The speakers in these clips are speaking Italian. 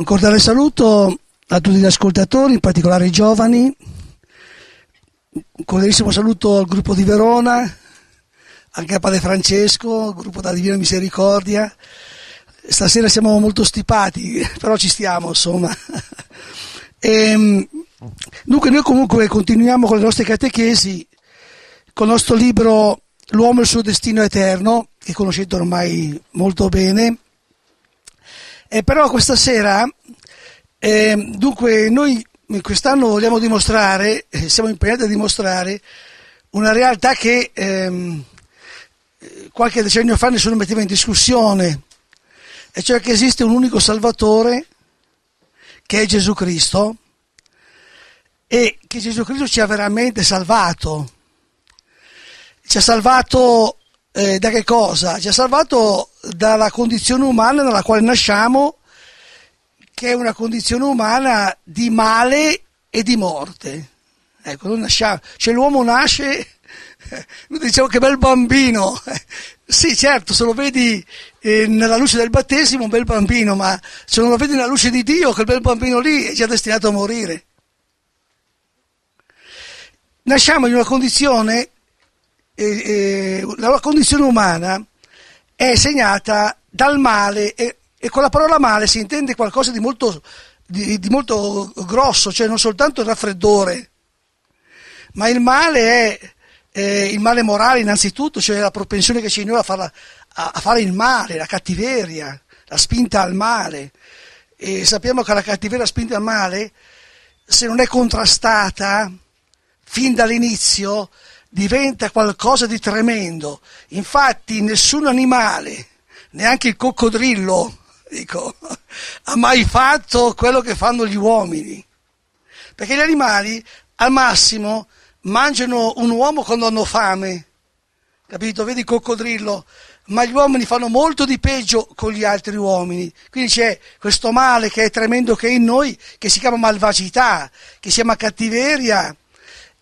Un cordiale saluto a tutti gli ascoltatori, in particolare i giovani. Un cordialissimo saluto al gruppo di Verona, anche a Padre Francesco, gruppo da Divina Misericordia. Stasera siamo molto stipati, però ci stiamo, insomma. E, ehm, dunque noi comunque continuiamo con le nostre catechesi, con il nostro libro L'uomo e il suo destino eterno, che conoscete ormai molto bene. E però questa sera, eh, dunque, noi quest'anno vogliamo dimostrare, eh, siamo impegnati a dimostrare, una realtà che ehm, qualche decennio fa nessuno metteva in discussione, e cioè che esiste un unico Salvatore, che è Gesù Cristo, e che Gesù Cristo ci ha veramente salvato. Ci ha salvato eh, da che cosa? Ci ha salvato dalla condizione umana nella quale nasciamo, che è una condizione umana di male e di morte. Ecco, noi nasciamo, cioè l'uomo nasce, noi diciamo che bel bambino, sì certo, se lo vedi eh, nella luce del battesimo un bel bambino, ma se non lo vedi nella luce di Dio, quel bel bambino lì è già destinato a morire. Nasciamo in una condizione eh, la condizione umana è segnata dal male e, e, con la parola male si intende qualcosa di molto, di, di molto grosso, cioè non soltanto il raffreddore, ma il male è eh, il male morale innanzitutto, cioè la propensione che c'è in noi a, farla, a, a fare il male, la cattiveria, la spinta al male. E sappiamo che la cattiveria spinta al male, se non è contrastata fin dall'inizio, diventa qualcosa di tremendo. Infatti nessun animale, neanche il coccodrillo, dico, ha mai fatto quello che fanno gli uomini. Perché gli animali al massimo mangiano un uomo quando hanno fame, capito? Vedi il coccodrillo, ma gli uomini fanno molto di peggio con gli altri uomini. Quindi c'è questo male che è tremendo che è in noi, che si chiama malvagità, che si chiama cattiveria,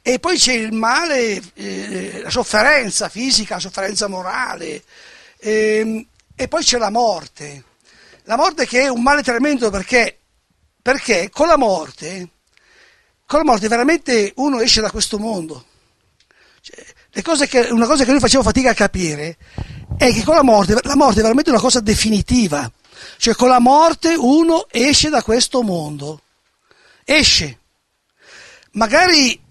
e poi c'è il male, eh, la sofferenza fisica, la sofferenza morale, eh, e poi c'è la morte. La morte che è un male tremendo perché, perché con la morte, con la morte veramente uno esce da questo mondo. Cioè, che, una cosa che noi facciamo fatica a capire è che con la morte, la morte è veramente una cosa definitiva. Cioè con la morte uno esce da questo mondo. Esce. Magari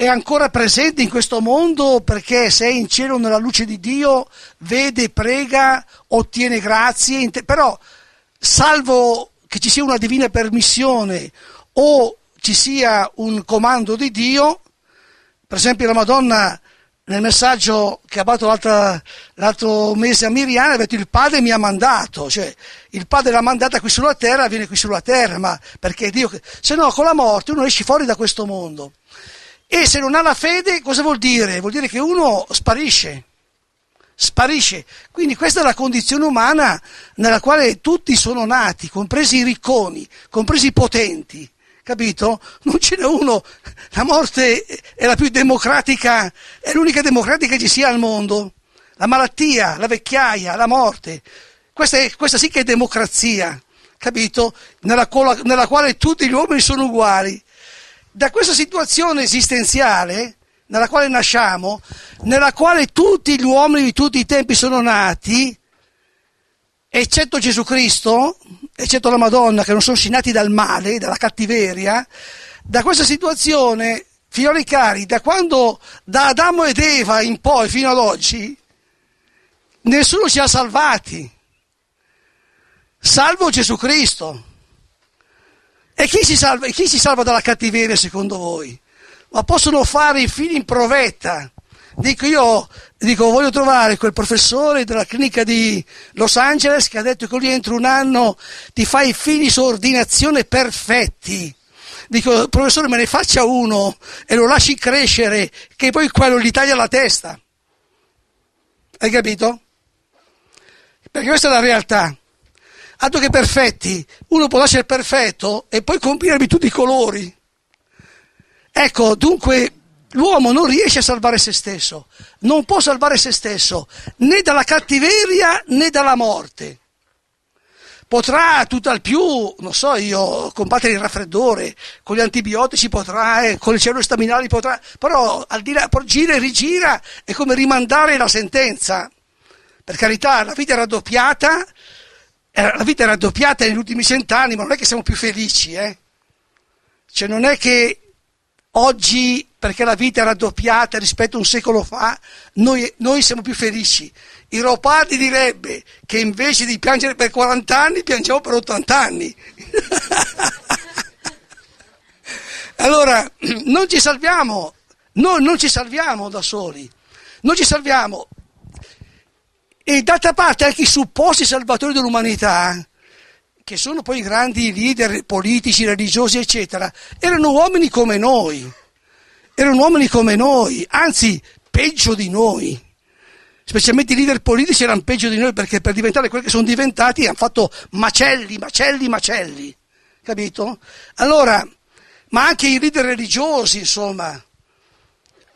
è ancora presente in questo mondo perché se è in cielo nella luce di Dio, vede, prega, ottiene grazie, però salvo che ci sia una divina permissione o ci sia un comando di Dio, per esempio la Madonna nel messaggio che ha fatto l'altro mese a Miriana ha detto il padre mi ha mandato, cioè il padre l'ha mandata qui sulla terra, viene qui sulla terra, ma perché Dio, se no con la morte uno esce fuori da questo mondo. E se non ha la fede, cosa vuol dire? Vuol dire che uno sparisce. Sparisce. Quindi questa è la condizione umana nella quale tutti sono nati, compresi i ricconi, compresi i potenti. Capito? Non ce n'è uno. La morte è la più democratica, è l'unica democratica che ci sia al mondo. La malattia, la vecchiaia, la morte. Questa, è, questa sì che è democrazia, capito? Nella, nella quale tutti gli uomini sono uguali da questa situazione esistenziale nella quale nasciamo, nella quale tutti gli uomini di tutti i tempi sono nati, eccetto Gesù Cristo, eccetto la Madonna, che non sono nati dal male, dalla cattiveria, da questa situazione, figlioli cari, da quando da Adamo ed Eva in poi fino ad oggi, nessuno ci ha salvati, salvo Gesù Cristo. E chi si salva, chi si salva dalla cattiveria secondo voi? Ma possono fare i figli in provetta. Dico io, dico, voglio trovare quel professore della clinica di Los Angeles che ha detto che lui entro un anno ti fa i figli su ordinazione perfetti. Dico, professore, me ne faccia uno e lo lasci crescere, che poi quello gli taglia la testa. Hai capito? Perché questa è la realtà altro che perfetti, uno può nascere perfetto e poi combinarmi tutti i colori. Ecco, dunque l'uomo non riesce a salvare se stesso, non può salvare se stesso né dalla cattiveria né dalla morte. potrà tutt'al più, non so io, combattere il raffreddore, con gli antibiotici potrà, eh, con le cellule staminali potrà, però al di là, gira e rigira è come rimandare la sentenza. Per carità, la vita è raddoppiata, la vita è raddoppiata negli ultimi cent'anni, ma non è che siamo più felici, eh? Cioè non è che oggi, perché la vita è raddoppiata rispetto a un secolo fa, noi, noi siamo più felici. Il Ropardi direbbe che invece di piangere per 40 anni, piangiamo per 80 anni. allora, non ci salviamo, noi non ci salviamo da soli, non ci salviamo. E d'altra parte anche i supposti salvatori dell'umanità, che sono poi grandi leader politici, religiosi, eccetera, erano uomini come noi, erano uomini come noi, anzi peggio di noi. Specialmente i leader politici erano peggio di noi perché per diventare quelli che sono diventati hanno fatto macelli, macelli, macelli, capito? Allora, ma anche i leader religiosi, insomma,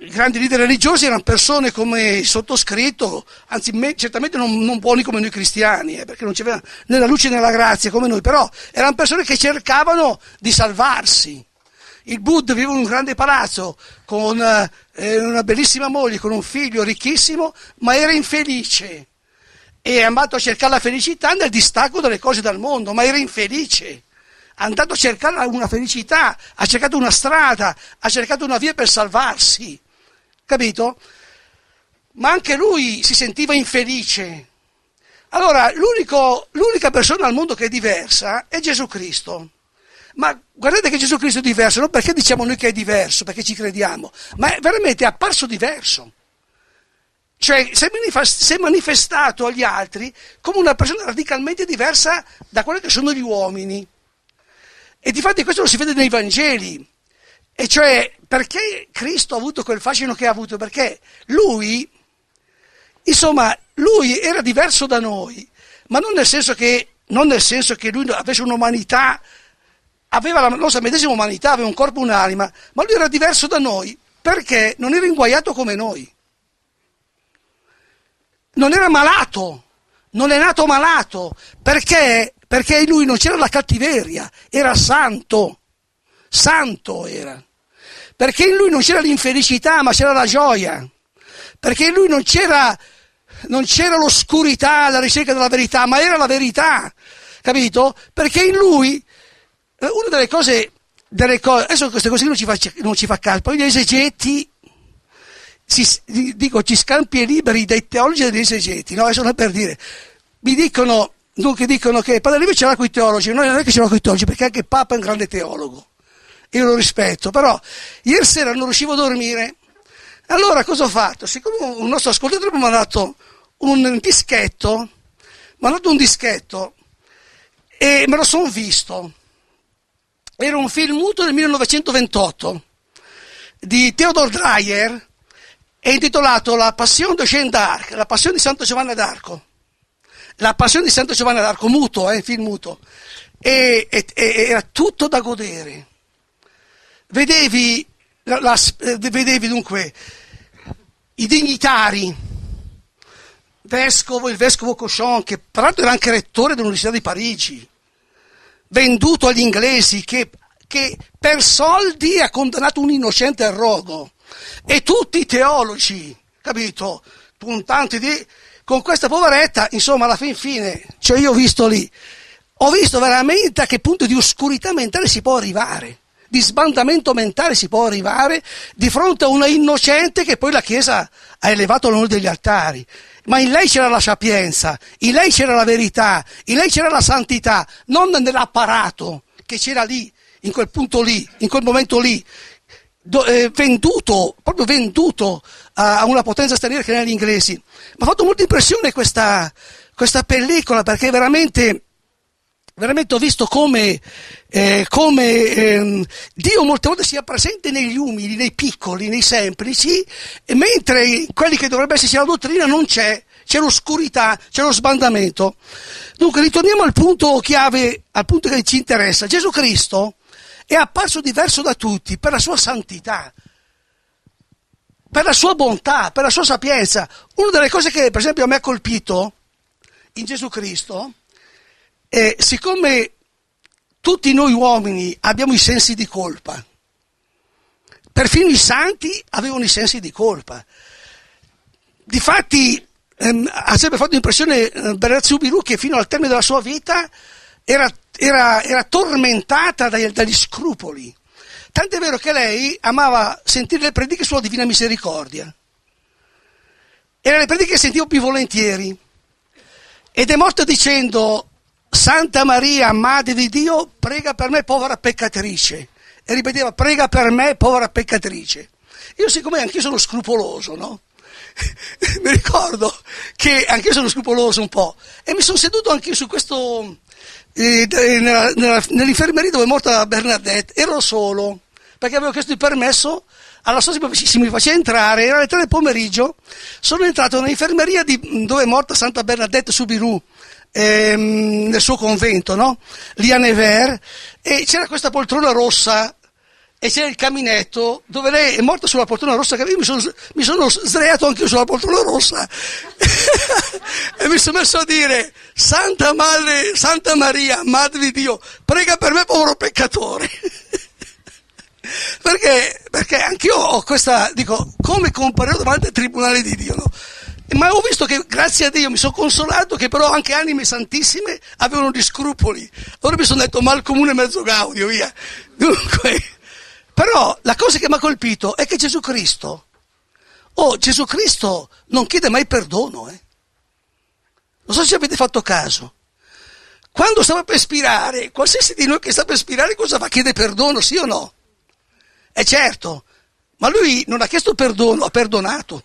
grandi leader religiosi erano persone come il sottoscritto, anzi me, certamente non, non, buoni come noi cristiani, eh, perché non c'era né la luce né la grazia come noi, però erano persone che cercavano di salvarsi. Il Buddha vive in un grande palazzo con eh, una bellissima moglie, con un figlio ricchissimo, ma era infelice. E è andato a cercare la felicità nel distacco delle cose dal mondo, ma era infelice. È andato a cercare una felicità, ha cercato una strada, ha cercato una via per salvarsi. Capito? Ma anche lui si sentiva infelice. Allora, l'unica persona al mondo che è diversa è Gesù Cristo. Ma guardate che Gesù Cristo è diverso, non perché diciamo noi che è diverso, perché ci crediamo, ma è veramente apparso diverso. Cioè si è manifestato agli altri come una persona radicalmente diversa da quelle che sono gli uomini. E di fatto questo lo si vede nei Vangeli. E cioè perché Cristo ha avuto quel fascino che ha avuto? Perché lui, insomma, lui era diverso da noi, ma non nel senso che, nel senso che lui avesse un'umanità aveva la nostra medesima umanità, aveva un corpo e un'anima, ma lui era diverso da noi perché non era inguaiato come noi. Non era malato, non è nato malato, perché? Perché in lui non c'era la cattiveria, era santo, santo era. Perché in lui non c'era l'infelicità, ma c'era la gioia. Perché in lui non c'era, non c'era l'oscurità, la ricerca della verità, ma era la verità. Capito? Perché in lui eh, una delle cose, delle cose adesso queste cose non ci fa, non ci fa poi gli esegeti, si, dico, ci scampi e liberi dai teologi e dagli esegeti, no? Adesso non è per dire, mi dicono, dunque dicono che Padre Livio ce l'ha con i teologi, noi non è che ce l'ha con i teologi, perché anche il Papa è un grande teologo, io lo rispetto, però ieri sera non riuscivo a dormire, allora cosa ho fatto? Siccome un nostro ascoltatore mi ha dato un dischetto, mi ha dato un dischetto e me lo sono visto era un film muto del 1928 di Theodor Dreyer, è intitolato La Passione de Jeanne d'Arc, la passione di Santo Giovanni d'Arco. La passione di Santo Giovanni d'Arco, muto, eh, film muto. E, e, e, era tutto da godere. Vedevi, la, la, eh, vedevi dunque i dignitari, vescovo, il vescovo Cochon, che peraltro era anche rettore dell'Università di Parigi, venduto agli inglesi che, che per soldi ha condannato un innocente al rogo. E tutti i teologi, capito, puntanti di, con questa poveretta, insomma, alla fin fine, cioè io ho visto lì, ho visto veramente a che punto di oscurità mentale si può arrivare, di sbandamento mentale si può arrivare di fronte a una innocente che poi la Chiesa ha elevato all'onore degli altari ma in lei c'era la sapienza, in lei c'era la verità, in lei c'era la santità, non nell'apparato che c'era lì, in quel punto lì, in quel momento lì, do, eh, venduto, proprio venduto a, a, una potenza straniera che erano gli inglesi. Mi ha fatto molta impressione questa, questa pellicola perché veramente veramente ho visto come, eh, come eh, Dio molte volte sia presente negli umili, nei piccoli, nei semplici, mentre quelli che dovrebbe esserci la dottrina non c'è, c'è l'oscurità, c'è lo sbandamento. Dunque ritorniamo al punto chiave, al punto che ci interessa. Gesù Cristo è apparso diverso da tutti per la sua santità, per la sua bontà, per la sua sapienza. Una delle cose che per esempio a me ha colpito in Gesù Cristo eh, siccome tutti noi uomini abbiamo i sensi di colpa, perfino i santi avevano i sensi di colpa. Difatti ehm, ha sempre fatto impressione eh, Bernazzo Biru che fino al termine della sua vita era, era, era tormentata dai, dagli scrupoli. Tant'è vero che lei amava sentire le prediche sulla Divina Misericordia. Erano le prediche che sentivo più volentieri. Ed è morta dicendo, Santa Maria, Madre di Dio, prega per me, povera peccatrice. E ripeteva, prega per me, povera peccatrice. Io siccome anch'io sono scrupoloso, no? mi ricordo che anch'io sono scrupoloso un po'. E mi sono seduto anche su questo, eh, nella, nella, nell'infermeria dove è morta Bernadette, ero solo, perché avevo chiesto il permesso, alla socia si mi faceva entrare, era le tre del pomeriggio, sono entrato nell'infermeria di, dove è morta Santa Bernadette Subiru, ehm, nel suo convento, no? lì a Nevers, e c'era questa poltrona rossa e c'era il caminetto dove lei è morta sulla poltrona rossa, che io mi sono, mi sono sdraiato anche io sulla poltrona rossa e mi sono messo a dire Santa Madre, Santa Maria, Madre di Dio, prega per me povero peccatore. perché, perché anch'io ho questa, dico, come comparire davanti al tribunale di Dio, no? Ma ho visto che, grazie a Dio, mi sono consolato che però anche anime santissime avevano gli scrupoli. Allora mi sono detto, mal comune mezzo gaudio, via. Dunque, però la cosa che mi ha colpito è che Gesù Cristo, oh Gesù Cristo non chiede mai perdono, eh. Non so se avete fatto caso. Quando stava per spirare, qualsiasi di noi che sta per spirare cosa fa? Chiede perdono, sì o no? È certo, ma lui non ha chiesto perdono, ha perdonato.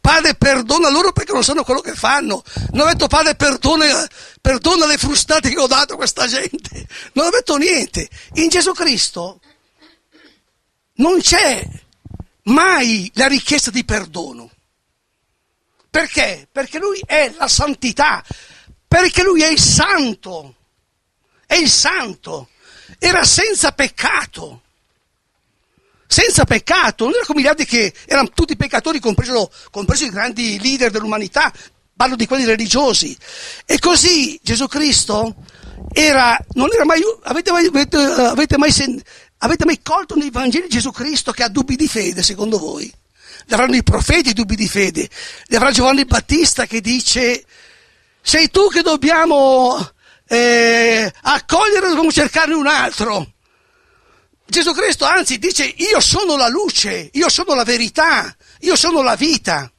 Padre perdona loro perché non sanno quello che fanno. Non ha detto Padre perdona, perdona le frustate che ho dato a questa gente. Non ha detto niente. In Gesù Cristo non c'è mai la richiesta di perdono. Perché? Perché lui è la santità, perché lui è il santo, è il santo, era senza peccato, senza peccato, non era come gli altri che erano tutti peccatori, compreso, compreso i grandi leader dell'umanità, parlo di quelli religiosi. E così Gesù Cristo era, non era mai, avete mai, avete, avete mai sentito, Avete mai colto nei Vangeli Gesù Cristo che ha dubbi di fede, secondo voi? Li avranno i profeti dubbi di fede, li avrà Giovanni Battista che dice sei tu che dobbiamo eh, accogliere dobbiamo cercarne un altro? Gesù Cristo anzi dice io sono la luce, io sono la verità, io sono la vita.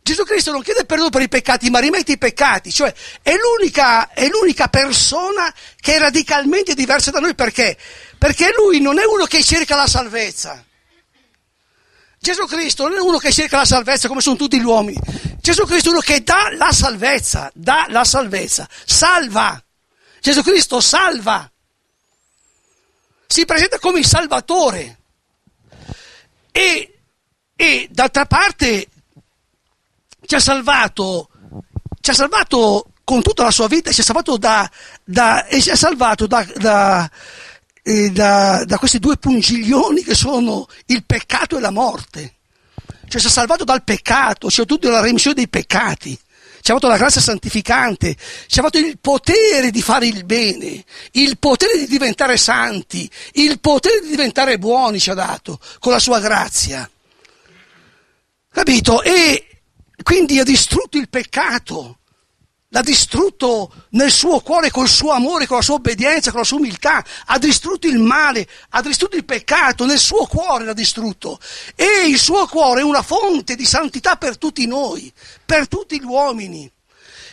Gesù Cristo non chiede perdono per i peccati, ma rimette i peccati, cioè è l'unica, è l'unica persona che è radicalmente diversa da noi perché? Perché lui non è uno che cerca la salvezza. Gesù Cristo non è uno che cerca la salvezza come sono tutti gli uomini. Gesù Cristo è uno che dà la salvezza, dà la salvezza, salva. Gesù Cristo salva. Si presenta come il Salvatore. E, e d'altra parte ci ha salvato, ci ha salvato con tutta la sua vita, ci ha salvato da, da, e ci ha salvato da, da, da, da questi due pungiglioni che sono il peccato e la morte. Cioè ci ha salvato dal peccato, ci ha tutta la remissione dei peccati, ci ha dato la grazia santificante, ci ha dato il potere di fare il bene, il potere di diventare santi, il potere di diventare buoni ci ha dato con la sua grazia. Capito? E quindi ha distrutto il peccato, l'ha distrutto nel suo cuore col suo amore, con la sua obbedienza, con la sua umiltà, ha distrutto il male, ha distrutto il peccato, nel suo cuore l'ha distrutto. E il suo cuore è una fonte di santità per tutti noi, per tutti gli uomini.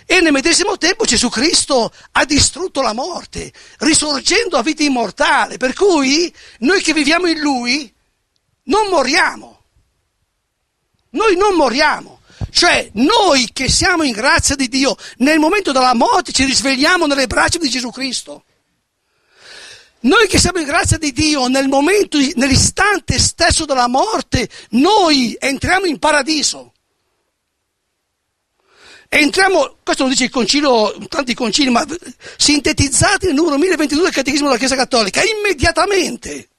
E nel medesimo tempo Gesù Cristo ha distrutto la morte, risorgendo a vita immortale, per cui noi che viviamo in Lui non moriamo. Noi non moriamo. Cioè noi che siamo in grazia di Dio, nel momento della morte ci risvegliamo nelle braccia di Gesù Cristo. Noi che siamo in grazia di Dio, nel momento, nell'istante stesso della morte, noi entriamo in paradiso. Entriamo, questo lo dice il concilio, tanti concili, ma sintetizzati nel numero 1022 del Catechismo della Chiesa Cattolica, immediatamente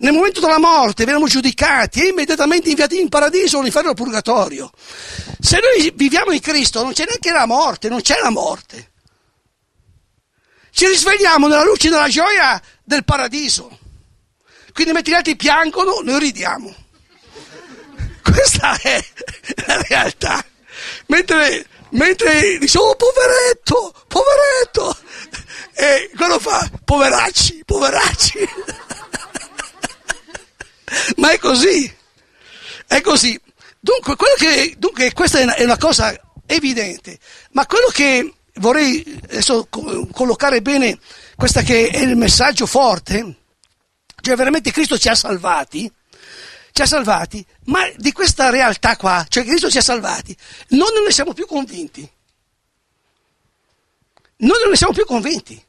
nel momento della morte veniamo giudicati e immediatamente inviati in paradiso o all'inferno al purgatorio. Se noi viviamo in Cristo non c'è neanche la morte, non c'è la morte. ci risvegliamo nella luce e nella gioia del paradiso. Quindi mentre gli altri piangono, noi ridiamo. Questa è la realtà. Mentre, mentre diciamo, oh, poveretto, poveretto, e quello fa, poveracci, poveracci. Ma è così, è così. Dunque, che, dunque questa è una cosa evidente, ma quello che vorrei adesso collocare bene, questo che è il messaggio forte, cioè veramente Cristo ci ha salvati, ci ha salvati, ma di questa realtà qua, cioè Cristo ci ha salvati, noi non ne siamo più convinti. Noi non ne siamo più convinti.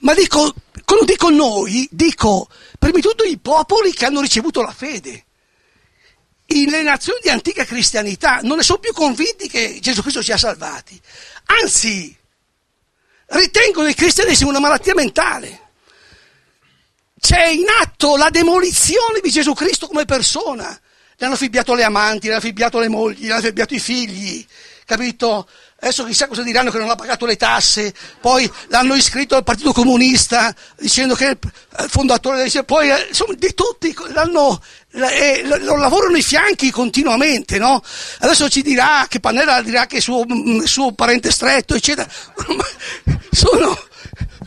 Ma dico, quando dico noi, dico prima di tutto i popoli che hanno ricevuto la fede. Le nazioni di antica cristianità non ne sono più convinti che Gesù Cristo ci ha salvati. Anzi, ritengono il cristianesimo una malattia mentale. C'è in atto la demolizione di Gesù Cristo come persona. Le hanno fibbiato le amanti, le hanno fibbiato le mogli, le hanno fibbiato i figli, capito? Adesso chissà cosa diranno che non ha pagato le tasse, poi l'hanno iscritto al Partito Comunista dicendo che è il fondatore, poi eh, insomma di tutti l'hanno, eh, lo lavorano i fianchi continuamente, no? Adesso ci dirà che Pannella dirà che è suo, mm, suo parente stretto, eccetera. Sono,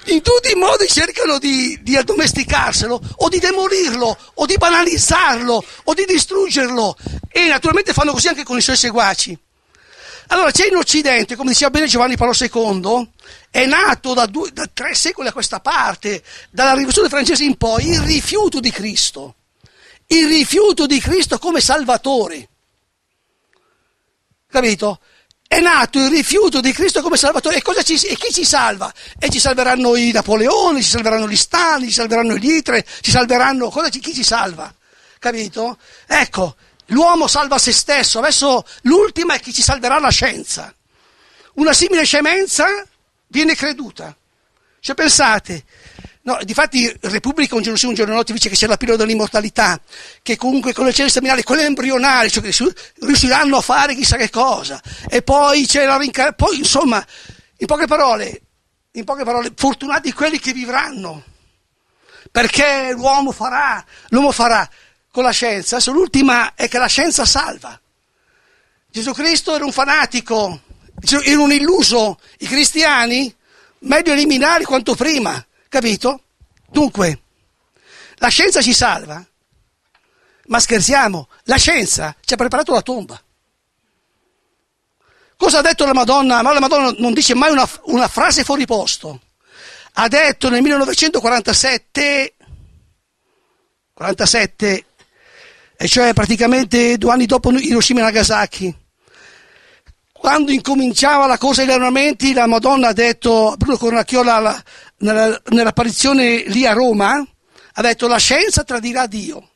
in tutti i modi cercano di, di addomesticarselo o di demolirlo o di banalizzarlo o di distruggerlo e naturalmente fanno così anche con i suoi seguaci. Allora c'è in Occidente, come diceva bene Giovanni Paolo II, è nato da, due, da tre secoli a questa parte, dalla rivoluzione francese in poi, il rifiuto di Cristo, il rifiuto di Cristo come Salvatore. Capito? È nato il rifiuto di Cristo come Salvatore. E, ci, e chi ci salva? E ci salveranno i Napoleoni, ci salveranno gli Stalin, ci salveranno gli Itre, ci salveranno... Cosa, chi ci salva? Capito? Ecco, L'uomo salva se stesso, adesso l'ultima è che ci salverà la scienza. Una simile scemenza viene creduta. Cioè pensate, no, difatti Repubblica un giorno sì, un giorno no, ti dice che c'è la pillola dell'immortalità, che comunque con le cellule staminali, quelle embrionali, cioè riusciranno a fare chissà che cosa. E poi c'è la rincarnazione, poi insomma, in poche parole, in poche parole, fortunati quelli che vivranno. Perché l'uomo farà, l'uomo farà con la scienza. Adesso l'ultima è che la scienza salva. Gesù Cristo era un fanatico, era un illuso. I cristiani, meglio eliminarli quanto prima, capito? Dunque, la scienza ci salva, ma scherziamo, la scienza ci ha preparato la tomba. Cosa ha detto la Madonna? Ma la Madonna non dice mai una, una frase fuori posto. Ha detto nel 1947, 47, e cioè praticamente due anni dopo Hiroshima e Nagasaki. Quando incominciava la cosa degli armamenti, la Madonna ha detto Bruno Cornacchiola nella, nell'apparizione lì a Roma, ha detto la scienza tradirà Dio.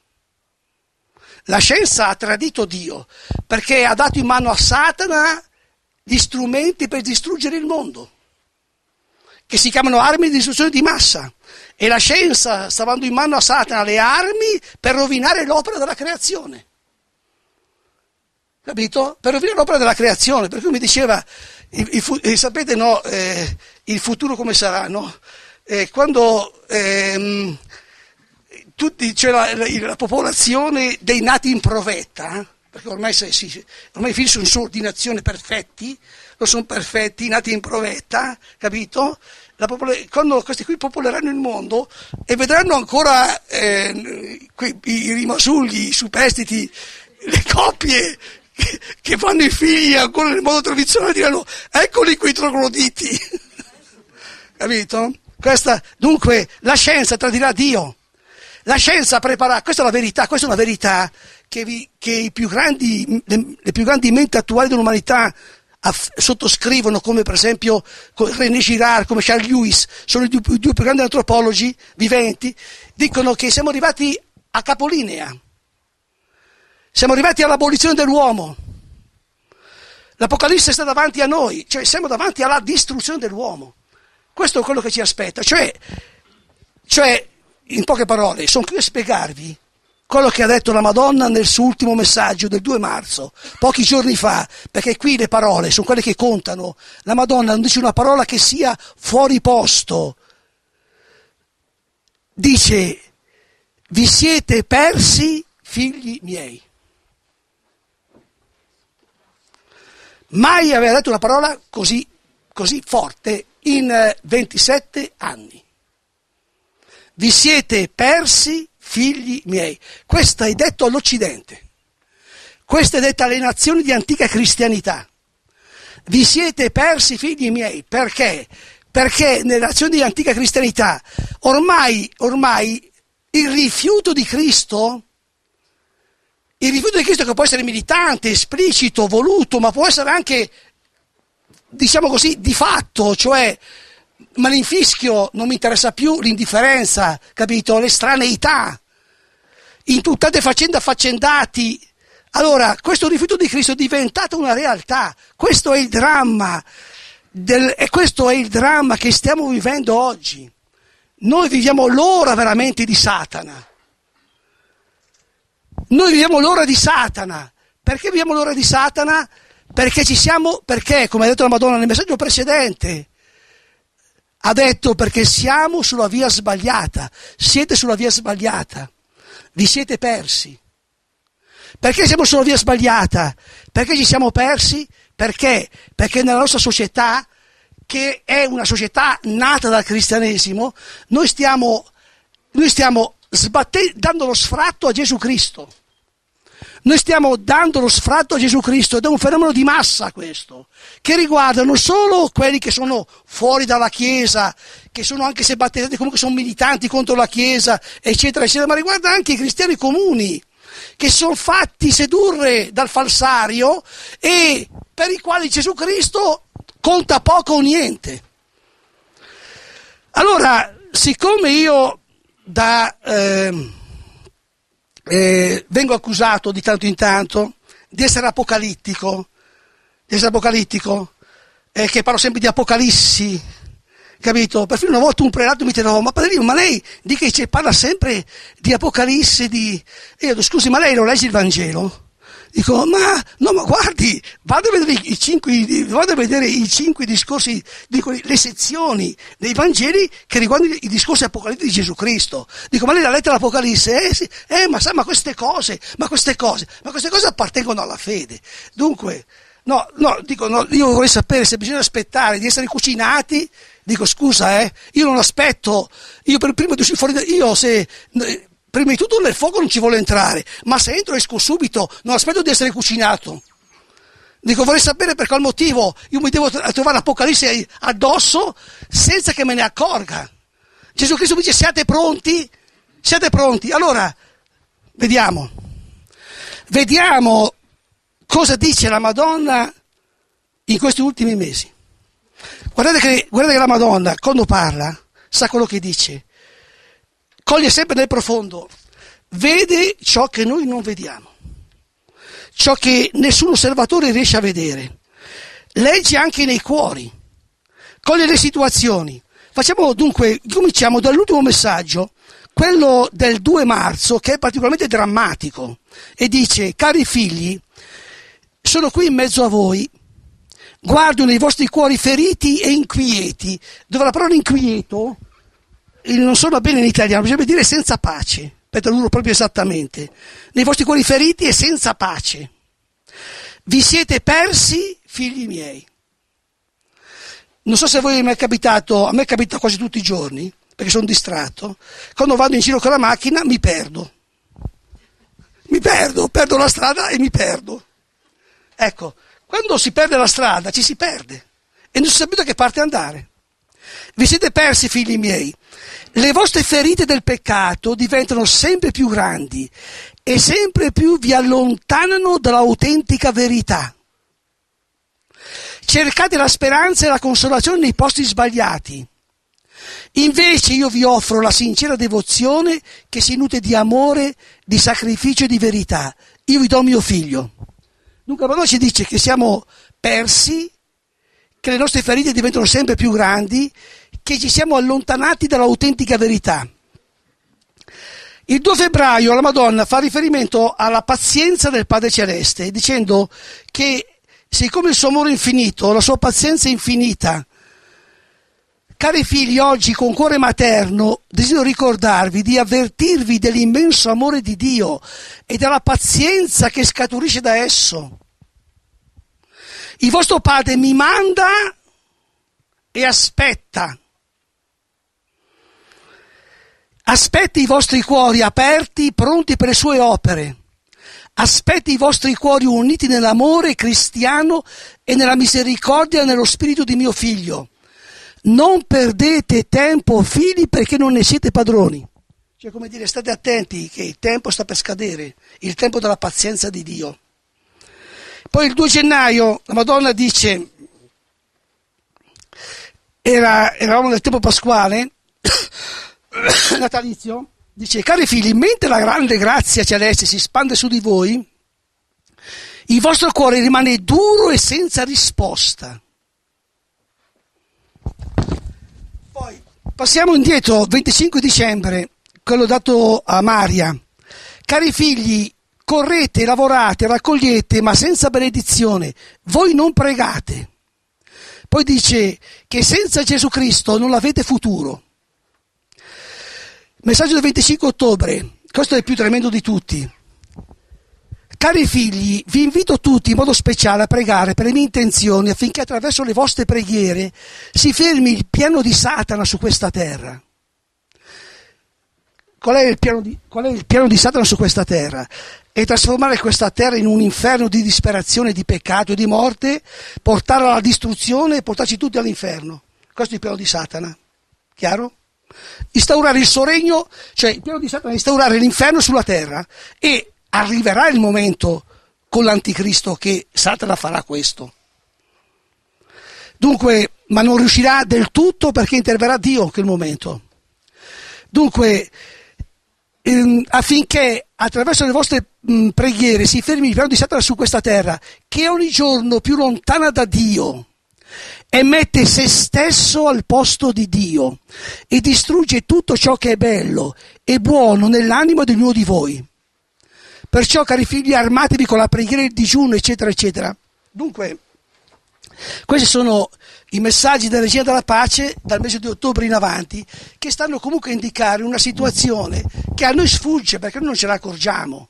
La scienza ha tradito Dio perché ha dato in mano a Satana gli strumenti per distruggere il mondo, che si chiamano armi di distruzione di massa e la scienza sta dando in mano a Satana le armi per rovinare l'opera della creazione. Capito? Per rovinare l'opera della creazione. Per cui mi diceva, il, il, il, sapete no, eh, il futuro come sarà? No? Eh, quando ehm, tutti, c'è la, la, la, popolazione dei nati in provetta, eh? perché ormai, se, sì, ormai i figli sono in subordinazione perfetti, non sono perfetti, nati in provetta, capito? Popol- quando questi qui popoleranno il mondo e vedranno ancora eh, quei, i rimasugli, i superstiti, le coppie che, fanno i figli ancora nel modo tradizionale, diranno eccoli quei trogloditi. Capito? Questa, dunque, la scienza tradirà Dio. La scienza preparerà, questa è la verità, questa è una verità che, vi, che grandi, le, le più grandi menti attuali dell'umanità sottoscrivono come per esempio René Girard, come Charles Lewis, sono i due, i due più grandi antropologi viventi, dicono che siamo arrivati a capolinea, siamo arrivati all'abolizione dell'uomo. L'Apocalisse sta davanti a noi, cioè siamo davanti alla distruzione dell'uomo. Questo è quello che ci aspetta. Cioè, cioè in poche parole, sono qui a spiegarvi quello che ha detto la Madonna nel suo ultimo messaggio del 2 marzo, pochi giorni fa, perché qui le parole sono quelle che contano. La Madonna non dice una parola che sia fuori posto, dice, vi siete persi figli miei. Mai aveva detto una parola così, così forte in 27 eh, anni. Vi siete persi figli miei. Questo è detto all'Occidente. Questo è detto alle nazioni di antica cristianità. Vi siete persi figli miei. Perché? Perché nelle nazioni di antica cristianità ormai, ormai il rifiuto di Cristo il rifiuto di Cristo che può essere militante, esplicito, voluto, ma può essere anche, diciamo così, di fatto, cioè ma l'infischio non mi interessa più, l'indifferenza, capito? L'estraneità, imputtate faccende affaccendati. Allora, questo rifiuto di Cristo è diventato una realtà, questo è il dramma, del, e questo è il dramma che stiamo vivendo oggi. Noi viviamo l'ora veramente di Satana. Noi viviamo l'ora di Satana. Perché viviamo l'ora di Satana? Perché ci siamo, perché, come ha detto la Madonna nel messaggio precedente, ha detto perché siamo sulla via sbagliata, siete sulla via sbagliata, vi siete persi. Perché siamo sulla via sbagliata? Perché ci siamo persi? Perché? Perché nella nostra società, che è una società nata dal cristianesimo, noi stiamo, noi stiamo sbatte- dando lo sfratto a Gesù Cristo. Noi stiamo dando lo sfratto a Gesù Cristo ed è un fenomeno di massa questo, che riguarda non solo quelli che sono fuori dalla Chiesa, che sono anche se battezzati comunque sono militanti contro la Chiesa, eccetera, eccetera, ma riguarda anche i cristiani comuni, che sono fatti sedurre dal falsario e per i quali Gesù Cristo conta poco o niente. Allora, siccome io da, eh, eh, vengo accusato di tanto in tanto di essere apocalittico, di essere apocalittico, eh, che parlo sempre di apocalissi, capito? Perfino una volta un prelato mi chiedeva, ma padrino, ma lei di che parla sempre di apocalisse, di... E io dico, scusi, ma lei non legge il Vangelo? Dico, ma, no, ma guardi, vado a vedere i cinque, vado a vedere i cinque discorsi, dico, le sezioni dei Vangeli che riguardano i discorsi apocalittici di Gesù Cristo. Dico, ma lei l'ha letta l'Apocalisse? Eh, sì, eh, ma sa, ma queste cose, ma queste cose, ma queste cose appartengono alla fede. Dunque, no, no, dico, no, io vorrei sapere se bisogna aspettare di essere cucinati, dico, scusa, eh, io non aspetto, io per primo di uscire fuori, io se, prima di tutto nel fuoco non ci vuole entrare, ma se entro esco subito, non aspetto di essere cucinato. Dico, vorrei sapere per qual motivo io mi devo trovare l'Apocalisse addosso senza che me ne accorga. Gesù Cristo mi dice siate pronti, siate pronti. Allora, vediamo, vediamo cosa dice la Madonna in questi ultimi mesi. Guardate che, guardate che la Madonna, quando parla, sa quello che dice coglie sempre nel profondo, vede ciò che noi non vediamo, ciò che nessun osservatore riesce a vedere, legge anche nei cuori, coglie le situazioni. Facciamo dunque, cominciamo dall'ultimo messaggio, quello del 2 marzo, che è particolarmente drammatico, e dice, cari figli, sono qui in mezzo a voi, guardo nei vostri cuori feriti e inquieti, dove la parola inquieto non suona bene in italiano, bisogna dire senza pace, per tradurlo proprio esattamente, nei vostri cuori feriti e senza pace. Vi siete persi, figli miei. Non so se a voi mi è capitato, a me capita quasi tutti i giorni, perché sono distratto, quando vado in giro con la macchina mi perdo. Mi perdo, perdo la strada e mi perdo. Ecco, quando si perde la strada ci si perde e non si sa più da che parte andare. Vi siete persi, figli miei. Le vostre ferite del peccato diventano sempre più grandi e sempre più vi allontanano dall'autentica verità. Cercate la speranza e la consolazione nei posti sbagliati. Invece io vi offro la sincera devozione che si nutre di amore, di sacrificio e di verità. Io vi do mio figlio. Dunque la ci dice che siamo persi, che le nostre ferite diventano sempre più grandi che ci siamo allontanati dall'autentica verità. Il 2 febbraio la Madonna fa riferimento alla pazienza del Padre Celeste, dicendo che siccome il suo amore è infinito, la sua pazienza è infinita, Cari figli, oggi con cuore materno desidero ricordarvi di avvertirvi dell'immenso amore di Dio e della pazienza che scaturisce da esso. Il vostro padre mi manda e aspetta. Aspetta i vostri cuori aperti, pronti per le sue opere. Aspetta i vostri cuori uniti nell'amore cristiano e nella misericordia nello spirito di mio figlio. Non perdete tempo, figli, perché non ne siete padroni. Cioè, come dire, state attenti che il tempo sta per scadere, il tempo della pazienza di Dio. Poi il 2 gennaio la Madonna dice, era, eravamo nel tempo pasquale, natalizio, dice, cari figli, mentre la grande grazia celeste si spande su di voi, il vostro cuore rimane duro e senza risposta. Poi passiamo indietro, 25 dicembre, quello dato a Maria. Cari figli, correte, lavorate, raccogliete, ma senza benedizione. Voi non pregate. Poi dice che senza Gesù Cristo non avete futuro. Messaggio del 25 ottobre, questo è il più tremendo di tutti. Cari figli, vi invito tutti in modo speciale a pregare per le mie intenzioni affinché attraverso le vostre preghiere si fermi il piano di Satana su questa terra. Qual è il piano di, è il piano di Satana su questa terra? E trasformare questa terra in un inferno di disperazione, di peccato e di morte, portarla alla distruzione e portarci tutti all'inferno. Questo è il piano di Satana. Chiaro? Instaurare il suo regno, cioè il piano di Satana è instaurare l'inferno sulla terra e arriverà il momento con l'anticristo che Satana farà questo. Dunque, ma non riuscirà del tutto perché interverrà Dio in quel momento. Dunque, ehm, affinché attraverso le vostre mh, preghiere si fermi il piano di Satana su questa terra, che è ogni giorno più lontana da Dio e mette se stesso al posto di Dio e distrugge tutto ciò che è bello e buono nell'animo di ognuno di voi. Perciò, cari figli, armatevi con la preghiera il digiuno, eccetera, eccetera. Dunque, questi sono i messaggi della Regina della Pace dal mese di ottobre in avanti che stanno comunque a indicare una situazione che a noi sfugge perché noi non ce ne accorgiamo,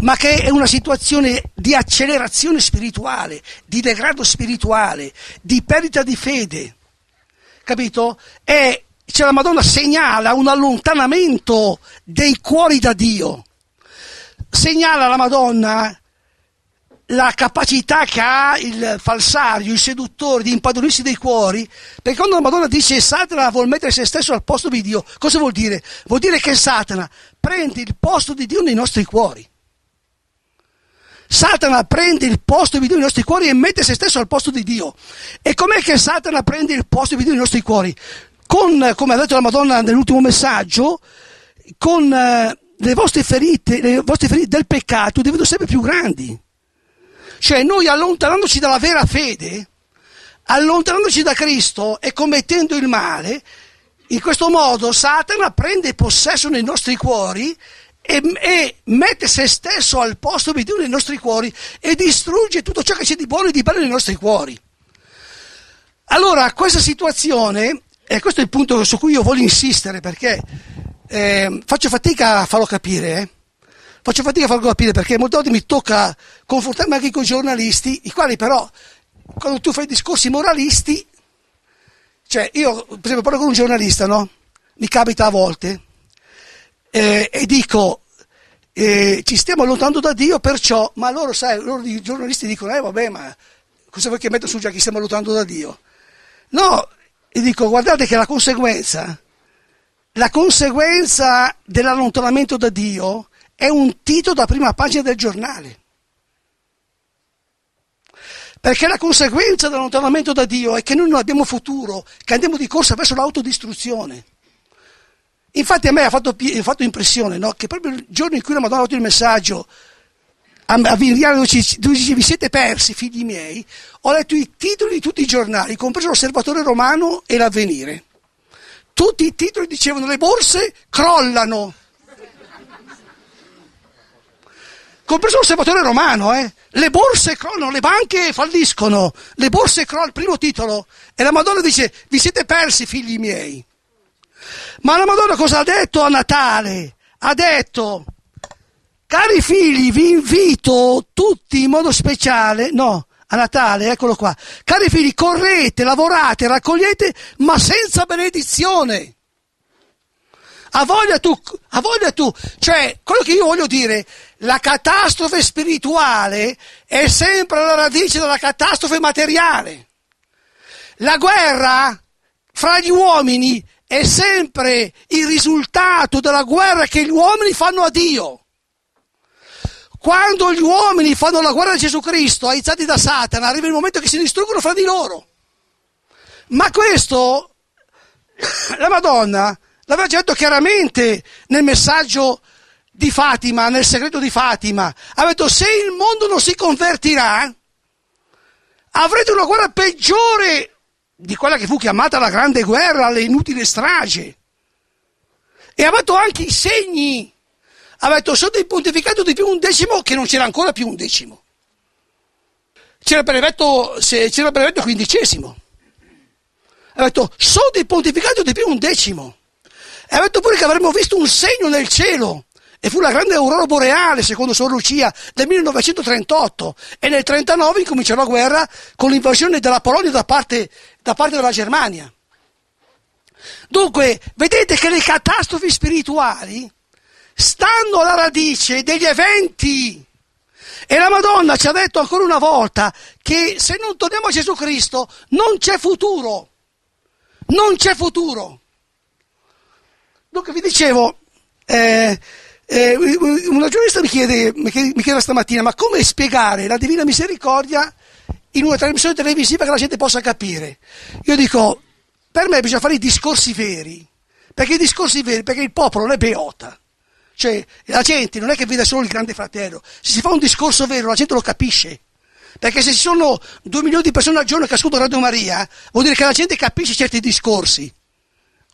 ma che è una situazione di accelerazione spirituale, di degrado spirituale, di perdita di fede. Capito? E cioè la Madonna segnala un allontanamento dei cuori da Dio. Segnala la Madonna la capacità che ha il falsario, il seduttore di impadronirsi dei cuori, perché quando la Madonna dice Satana vuol mettere se stesso al posto di Dio, cosa vuol dire? Vuol dire che Satana prende il posto di Dio nei nostri cuori. Satana prende il posto di Dio nei nostri cuori e mette se stesso al posto di Dio. E com'è che Satana prende il posto di Dio nei nostri cuori? Con, come ha detto la Madonna nell'ultimo messaggio, con eh, le vostre ferite, le vostre ferite del peccato diventano sempre più grandi. Cioè noi allontanandoci dalla vera fede, allontanandoci da Cristo e commettendo il male, in questo modo Satana prende possesso nei nostri cuori e, e, mette se stesso al posto di Dio nei nostri cuori e distrugge tutto ciò che c'è di buono e di bello nei nostri cuori. Allora, questa situazione, e questo è il punto su cui io voglio insistere perché eh, faccio fatica a farlo capire, eh, faccio fatica a farlo capire perché molte volte mi tocca confrontarmi anche con i giornalisti, i quali però, quando tu fai discorsi moralisti, cioè io per esempio parlo con un giornalista, no? Mi capita a volte, eh, e dico, eh, ci stiamo allontanando da Dio perciò, ma loro, sai, loro i giornalisti dicono, eh vabbè, ma cosa vuoi che metto su già che stiamo allontanando da Dio? No, e dico, guardate che la conseguenza, la conseguenza dell'allontanamento da Dio è un titolo da prima pagina del giornale. Perché la conseguenza dell'allontanamento da Dio è che noi non abbiamo futuro, che andiamo di corsa verso l'autodistruzione. Infatti a me ha fatto, fatto impressione no? che proprio il giorno in cui la Madonna ha dato il messaggio a Viriano dove vi siete persi, figli miei, ho letto i titoli di tutti i giornali, compreso l'Osservatore Romano e l'Avvenire. Tutti i titoli dicevano le borse crollano, compreso l'osservatore romano, eh? le borse crollano, le banche falliscono, le borse crollano, il primo titolo, e la Madonna dice, vi siete persi figli miei. Ma la Madonna cosa ha detto a Natale? Ha detto, cari figli, vi invito tutti in modo speciale, no, a Natale, eccolo qua, cari figli, correte, lavorate, raccogliete, ma senza benedizione. Ha voglia tu, ha voglia tu, cioè quello che io voglio dire, la catastrofe spirituale è sempre la radice della catastrofe materiale. La guerra fra gli uomini è sempre il risultato della guerra che gli uomini fanno a Dio. Quando gli uomini fanno la guerra a Gesù Cristo, aizzati da Satana, arriva il momento che si distruggono fra di loro. Ma questo, la Madonna, L'aveva già detto chiaramente nel messaggio di Fatima, nel segreto di Fatima. Ha detto se il mondo non si convertirà, avrete una guerra peggiore di quella che fu chiamata la grande guerra, le inutili strage. E ha detto anche i segni. Ha detto sotto il pontificato di più un decimo che non c'era ancora più un decimo. C'era brevetto, c'era il brevetto quindicesimo. Ha detto sotto il pontificato di più un decimo. E ha detto pure che avremmo visto un segno nel cielo. E fu la grande aurora boreale, secondo Sor Lucia, del 1938. E nel 1939 incominciò la guerra con l'invasione della Polonia da parte, da parte della Germania. Dunque, vedete che le catastrofi spirituali stanno alla radice degli eventi. E la Madonna ci ha detto ancora una volta che se non torniamo a Gesù Cristo non c'è futuro. Non c'è futuro. Dunque vi dicevo, eh, eh, una giornalista mi, chiede, mi chiedeva stamattina, ma come spiegare la Divina Misericordia in una trasmissione televisiva che la gente possa capire? Io dico, per me bisogna fare i discorsi veri, perché i discorsi veri, perché il popolo è beota. Cioè, la gente non è che vede solo il grande fratello, se si fa un discorso vero la gente lo capisce. Perché se ci sono due milioni di persone al giorno che ascoltano Radio Maria, vuol dire che la gente capisce certi discorsi.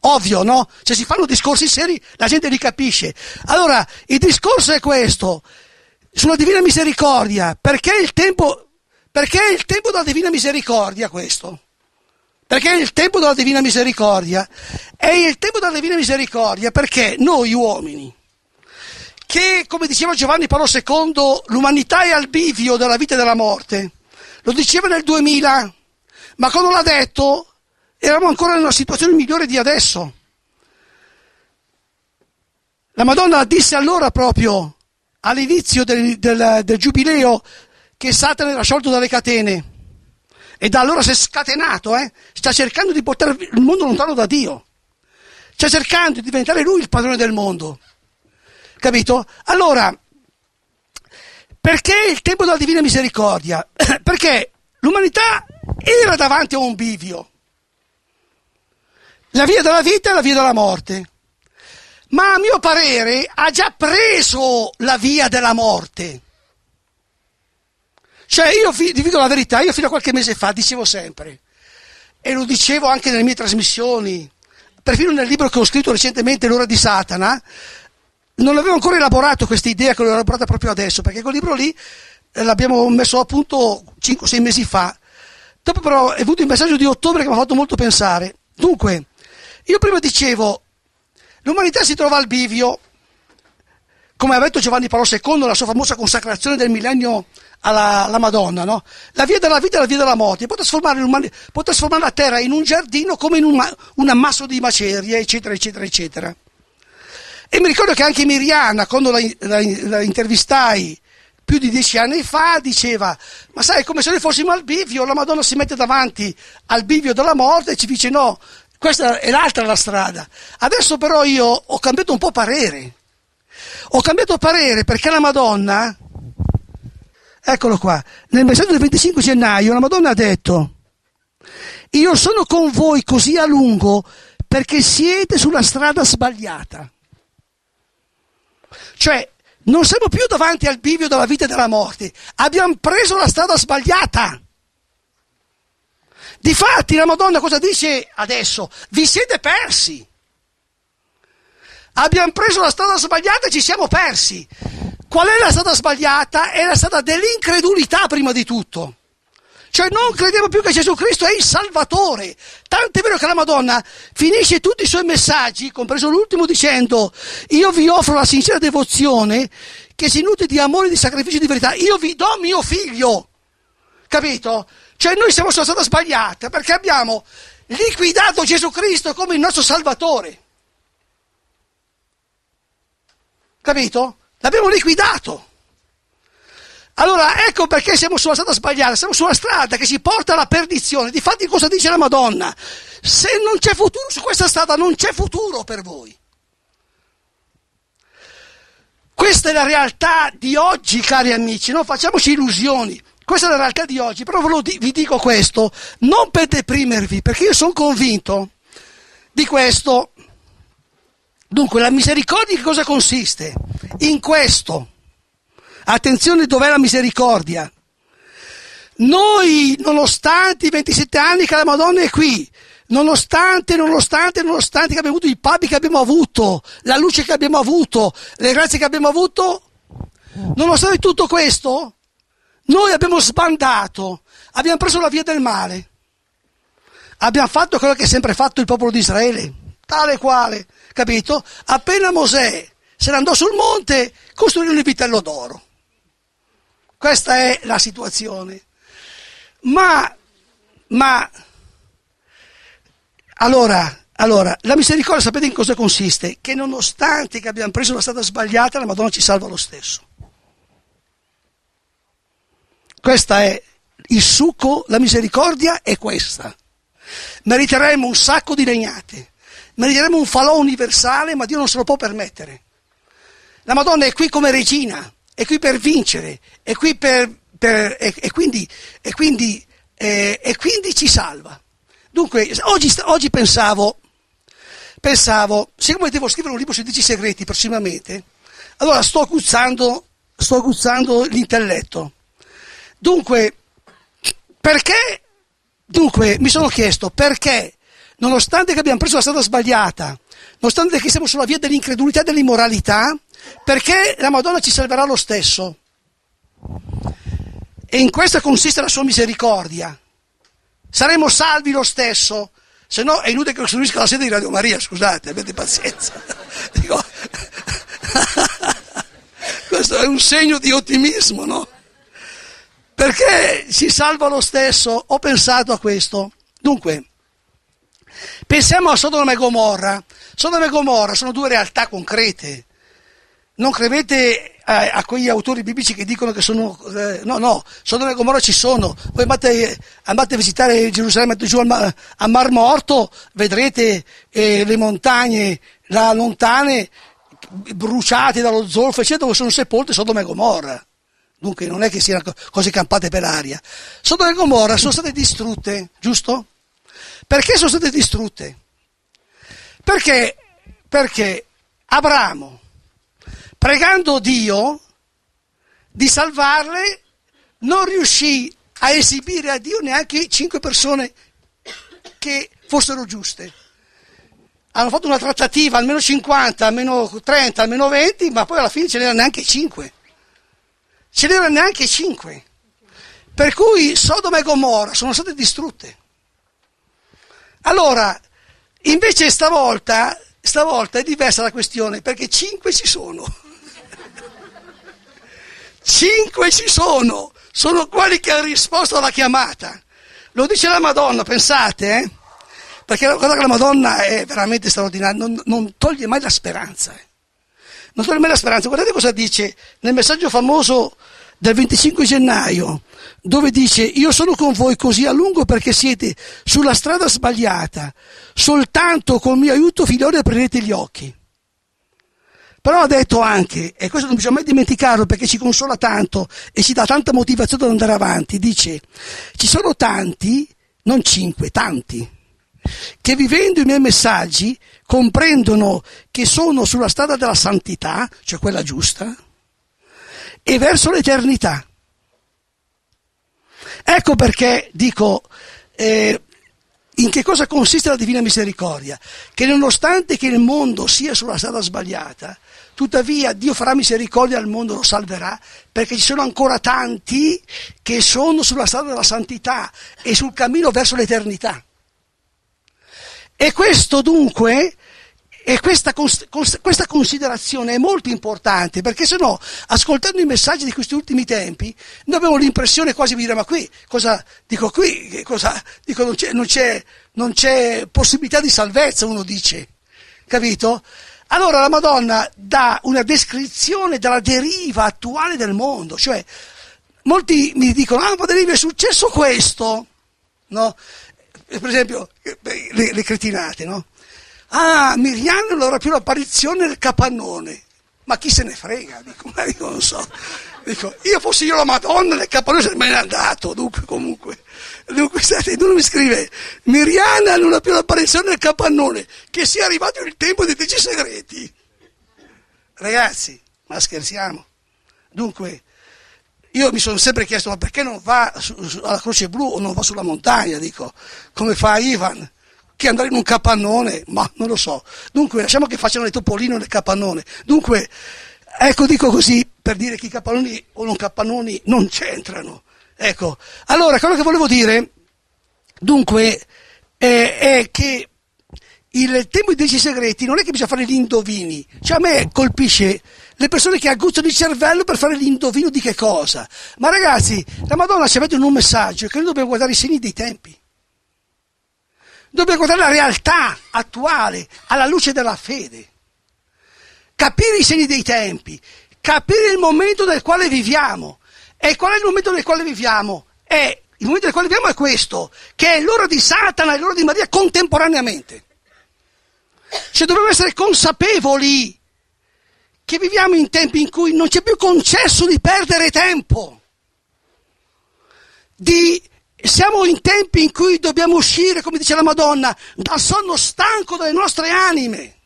Ovvio, no? Se si fanno discorsi seri, la gente li capisce. Allora, il discorso è questo, sulla Divina Misericordia. Perché il tempo, perché il tempo della Divina Misericordia questo? Perché il tempo della Divina Misericordia? È il tempo della Divina Misericordia perché noi uomini, che come diceva Giovanni Paolo II, l'umanità è al bivio della vita e della morte, lo diceva nel 2000, ma quando l'ha detto eravamo ancora in una situazione migliore di adesso. La Madonna disse allora proprio all'inizio del, del, del giubileo che Satana era sciolto dalle catene e da allora si è scatenato, eh? sta cercando di portare il mondo lontano da Dio, sta cercando di diventare lui il padrone del mondo, capito? Allora, perché il tempo della divina misericordia? perché l'umanità era davanti a un bivio, la via della vita e la via della morte. Ma a mio parere ha già preso la via della morte. Cioè io vi dico la verità, io fino a qualche mese fa dicevo sempre, e lo dicevo anche nelle mie trasmissioni, perfino nel libro che ho scritto recentemente, L'ora di Satana, non avevo ancora elaborato questa idea che l'ho elaborata proprio adesso, perché quel libro lì eh, l'abbiamo messo a punto 5-6 mesi fa. Dopo però è venuto il messaggio di ottobre che mi ha fatto molto pensare. Dunque, io prima dicevo, l'umanità si trova al bivio, come ha detto Giovanni Paolo II nella sua famosa consacrazione del millennio alla, alla Madonna, no? La via della vita e la via della morte, può trasformare, può trasformare la terra in un giardino come in un, un ammasso di macerie, eccetera, eccetera, eccetera. E mi ricordo che anche Miriana, quando la, la, la intervistai più di dieci anni fa, diceva, ma sai, come se noi fossimo al bivio, la Madonna si mette davanti al bivio della morte e ci dice no, questa è l'altra la strada. Adesso però io ho cambiato un po' parere. Ho cambiato parere perché la Madonna, eccolo qua, nel messaggio del 25 gennaio la Madonna ha detto, io sono con voi così a lungo perché siete sulla strada sbagliata. Cioè, non siamo più davanti al bivio della vita e della morte, abbiamo preso la strada sbagliata. Difatti la Madonna cosa dice adesso? Vi siete persi. Abbiamo preso la strada sbagliata e ci siamo persi. Qual è la strada sbagliata? È la strada dell'incredulità prima di tutto. Cioè non crediamo più che Gesù Cristo è il Salvatore. Tanto è vero che la Madonna finisce tutti i suoi messaggi, compreso l'ultimo, dicendo io vi offro la sincera devozione che si nutre di amore e di sacrificio di verità. Io vi do mio figlio. Capito? Cioè noi siamo sulla strada sbagliata perché abbiamo liquidato Gesù Cristo come il nostro Salvatore. Capito? L'abbiamo liquidato. Allora ecco perché siamo sulla strada sbagliata, siamo sulla strada che ci porta alla perdizione. Difatti cosa dice la Madonna? Se non c'è futuro su questa strada non c'è futuro per voi. Questa è la realtà di oggi, cari amici, non facciamoci illusioni. Questa è la realtà di oggi, però vi dico questo, non per deprimervi, perché io sono convinto di questo. Dunque, la misericordia in cosa consiste? In questo Attenzione dov'è la misericordia. Noi, nonostante i 27 anni che la Madonna è qui, nonostante, nonostante, nonostante che abbiamo avuto i papi che abbiamo avuto, la luce che abbiamo avuto, le grazie che abbiamo avuto, nonostante tutto questo, noi abbiamo sbandato, abbiamo preso la via del male. Abbiamo fatto quello che ha sempre fatto il popolo di Israele, tale quale, capito? Appena Mosè se ne andò sul monte, costruì un vitello d'oro. Questa è la situazione. Ma, ma, allora, allora, la misericordia sapete in cosa consiste? Che nonostante che abbiamo preso la strada sbagliata, la Madonna ci salva lo stesso. Questa è il succo, la misericordia è questa. Meriteremo un sacco di legnate, meriteremo un falò universale, ma Dio non se lo può permettere. La Madonna è qui come regina, è qui per vincere, è qui per, per e, e, quindi, e, quindi, eh, e, quindi, ci salva. Dunque, oggi, oggi pensavo, pensavo, siccome devo scrivere un libro sui dieci segreti prossimamente, allora sto aguzzando, sto aguzzando l'intelletto. Dunque, perché, dunque, mi sono chiesto perché, nonostante che abbiamo preso la strada sbagliata, nonostante che siamo sulla via dell'incredulità e dell'immoralità, perché la Madonna ci salverà lo stesso. E in questo consiste la sua misericordia. Saremo salvi lo stesso, se no è inutile che costruisca la sede di Radio Maria, scusate, avete pazienza. Dico, questo è un segno di ottimismo, no? Perché si salva lo stesso? Ho pensato a questo. Dunque, pensiamo a Sodoma e Gomorra. Sodoma e Gomorra sono due realtà concrete non credete a, a, quegli autori biblici che dicono che sono... Eh, no, no, Sodoma e Gomorra ci sono. Voi andate, andate a visitare Gerusalemme giù al al mar Morto, vedrete eh, le montagne là lontane bruciate dallo zolfo, eccetera, dove sono sepolte Sodoma e Gomorra. Dunque non è che siano cose campate per aria. Sodoma e Gomorra sono state distrutte, giusto? Perché sono state distrutte? Perché, perché Abramo, pregando Dio di salvarle, non riuscì a esibire a Dio neanche cinque persone che fossero giuste. Hanno fatto una trattativa, almeno 50, almeno 30, almeno 20, ma poi alla fine ce n'erano neanche 5. Ce n'erano neanche 5. Per cui Sodoma e Gomorra sono state distrutte. Allora, invece stavolta, stavolta è diversa la questione, perché 5 ci sono. Cinque ci sono, sono quelli che hanno risposto alla chiamata. Lo dice la Madonna, pensate, eh? Perché che la Madonna è veramente straordinaria, non, non toglie mai la speranza. Eh? Non mai la speranza. Guardate cosa dice nel messaggio famoso del 25 gennaio, dove dice io sono con voi così a lungo perché siete sulla strada sbagliata, soltanto col mio aiuto figlioli aprirete gli occhi. Però ha detto anche, e questo non bisogna mai dimenticarlo perché ci consola tanto e ci dà tanta motivazione ad andare avanti, dice, ci sono tanti, non cinque, tanti, che vivendo i miei messaggi comprendono che sono sulla strada della santità, cioè quella giusta, e verso l'eternità. Ecco perché dico, eh, in che cosa consiste la divina misericordia? Che nonostante che il mondo sia sulla strada sbagliata, tuttavia Dio farà misericordia al mondo, lo salverà, perché ci sono ancora tanti che sono sulla strada della santità e sul cammino verso l'eternità. E questo dunque e questa, questa, considerazione è molto importante perché se no, ascoltando i messaggi di questi ultimi tempi, noi abbiamo l'impressione quasi di dire ma qui, cosa dico qui, cosa, dico, non, c'è, non, c'è, non c'è possibilità di salvezza, uno dice, capito? Allora la Madonna dà una descrizione della deriva attuale del mondo, cioè molti mi dicono, ah, ma deriva è successo questo, no? Per esempio, le, le cretinate, no? Ah, Miriam non avrà più l'apparizione del capannone. Ma chi se ne frega? Dico, ma dico, non so. Dico, io fossi io la Madonna del capannone se me ne è andato, dunque comunque. Dunque, state, uno mi scrive, Miriana non ha più l'apparizione del capannone, che sia arrivato il tempo dei dieci segreti. Ragazzi, ma scherziamo. Dunque, io mi sono sempre chiesto, ma perché non va alla Croce Blu o non va sulla montagna, dico, come fa Ivan? che andare in un capannone, ma non lo so. Dunque, lasciamo che facciano le topolino nel capannone. Dunque, ecco, dico così per dire che i capannoni o non capannoni non c'entrano. Ecco, allora, quello che volevo dire, dunque, è, è che il tempo dei dieci segreti non è che bisogna fare gli indovini, cioè a me colpisce le persone che agguzzano il cervello per fare l'indovino di che cosa. Ma ragazzi, la Madonna ci avete un messaggio che noi dobbiamo guardare i segni dei tempi. Dobbiamo guardare la realtà attuale alla luce della fede, capire i segni dei tempi, capire il momento nel quale viviamo. E qual è il momento nel quale viviamo? È, il momento nel quale viviamo è questo, che è l'ora di Satana e l'ora di Maria contemporaneamente. Cioè dobbiamo essere consapevoli che viviamo in tempi in cui non c'è più concesso di perdere tempo, di siamo in tempi in cui dobbiamo uscire, come dice la Madonna, dal sonno stanco delle nostre anime.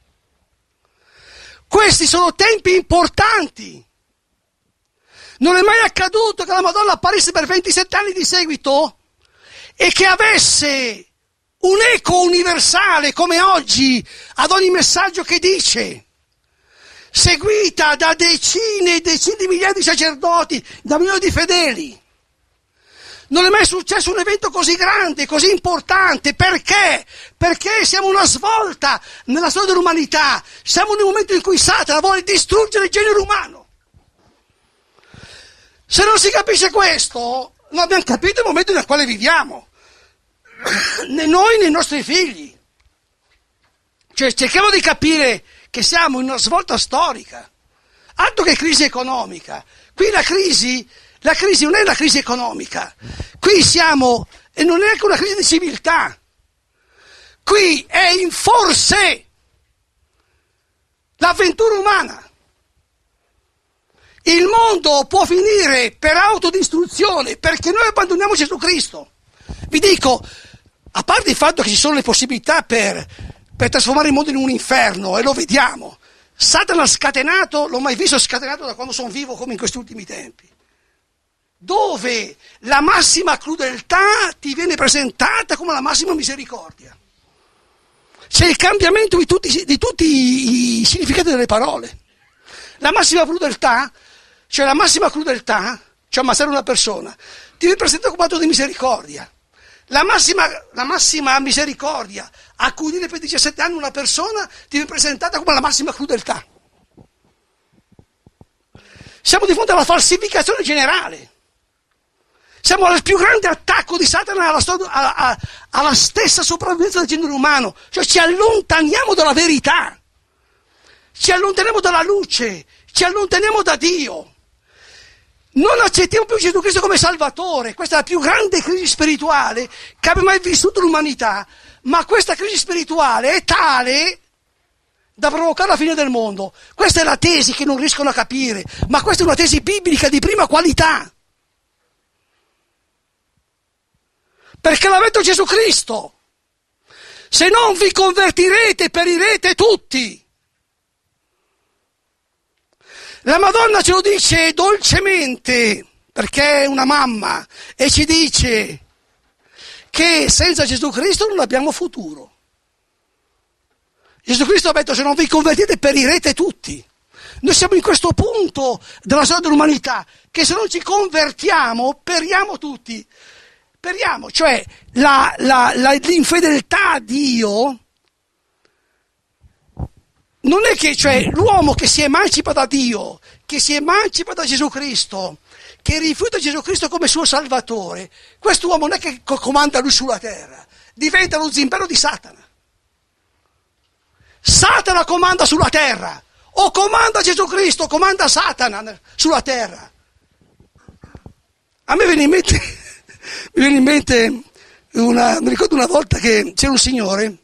Questi sono tempi importanti. Non è mai accaduto che la Madonna apparisse per 27 anni di seguito e che avesse un eco universale come oggi ad ogni messaggio che dice, seguita da decine e decine di migliaia di sacerdoti, da milioni di fedeli. Non è mai successo un evento così grande, così importante. Perché? Perché siamo una svolta nella storia dell'umanità. Siamo un momento in cui Satana vuole distruggere il genere umano. Se non si capisce questo, non abbiamo capito il momento nel quale viviamo. Né noi né i nostri figli. Cioè cerchiamo di capire che siamo in una svolta storica. Altro che crisi economica. Qui la crisi la crisi non è una crisi economica, qui siamo, e non è neanche una crisi di civiltà, qui è in forse l'avventura umana. Il mondo può finire per autodistruzione perché noi abbandoniamo Gesù Cristo. Vi dico, a parte il fatto che ci sono le possibilità per, per trasformare il mondo in un inferno, e lo vediamo, Satana scatenato, l'ho mai visto scatenato da quando sono vivo come in questi ultimi tempi dove la massima crudeltà ti viene presentata come la massima misericordia. C'è il cambiamento di tutti, di tutti i significati delle parole. La massima crudeltà, cioè la massima crudeltà, cioè ammazzare una persona, ti viene presentata come atto di misericordia. La massima, la massima misericordia, accudire per 17 anni una persona, ti viene presentata come la massima crudeltà. Siamo di fronte alla falsificazione generale. Siamo al più grande attacco di Satana alla, storia, alla, alla stessa sopravvivenza del genere umano, cioè ci allontaniamo dalla verità, ci allontaniamo dalla luce, ci allontaniamo da Dio. Non accettiamo più Gesù Cristo come Salvatore, questa è la più grande crisi spirituale che abbia mai vissuto l'umanità, ma questa crisi spirituale è tale da provocare la fine del mondo. Questa è la tesi che non riescono a capire, ma questa è una tesi biblica di prima qualità. perché l'ha detto Gesù Cristo. Se non vi convertirete, perirete tutti. La Madonna ce lo dice dolcemente, perché è una mamma, e ci dice che senza Gesù Cristo non abbiamo futuro. Gesù Cristo ha detto se non vi convertite perirete tutti. Noi siamo in questo punto della storia dell'umanità che se non ci convertiamo periamo tutti. Periamo, cioè la, la, la, l'infedeltà a Dio non è che cioè, l'uomo che si emancipa da Dio, che si emancipa da Gesù Cristo, che rifiuta Gesù Cristo come suo Salvatore, quest'uomo non è che comanda lui sulla terra, diventa lo zimbello di Satana. Satana comanda sulla terra, o comanda Gesù Cristo, o comanda Satana sulla terra. A me viene in mente, mi viene in mente una, mi ricordo una volta che c'era un signore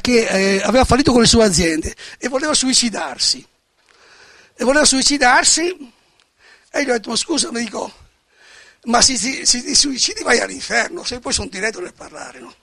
che eh, aveva fallito con le sue aziende e voleva suicidarsi. E voleva suicidarsi e gli ho detto, ma scusa, mi dico, ma se, se, se ti suicidi vai all'inferno, se poi sono diretto nel parlare, no?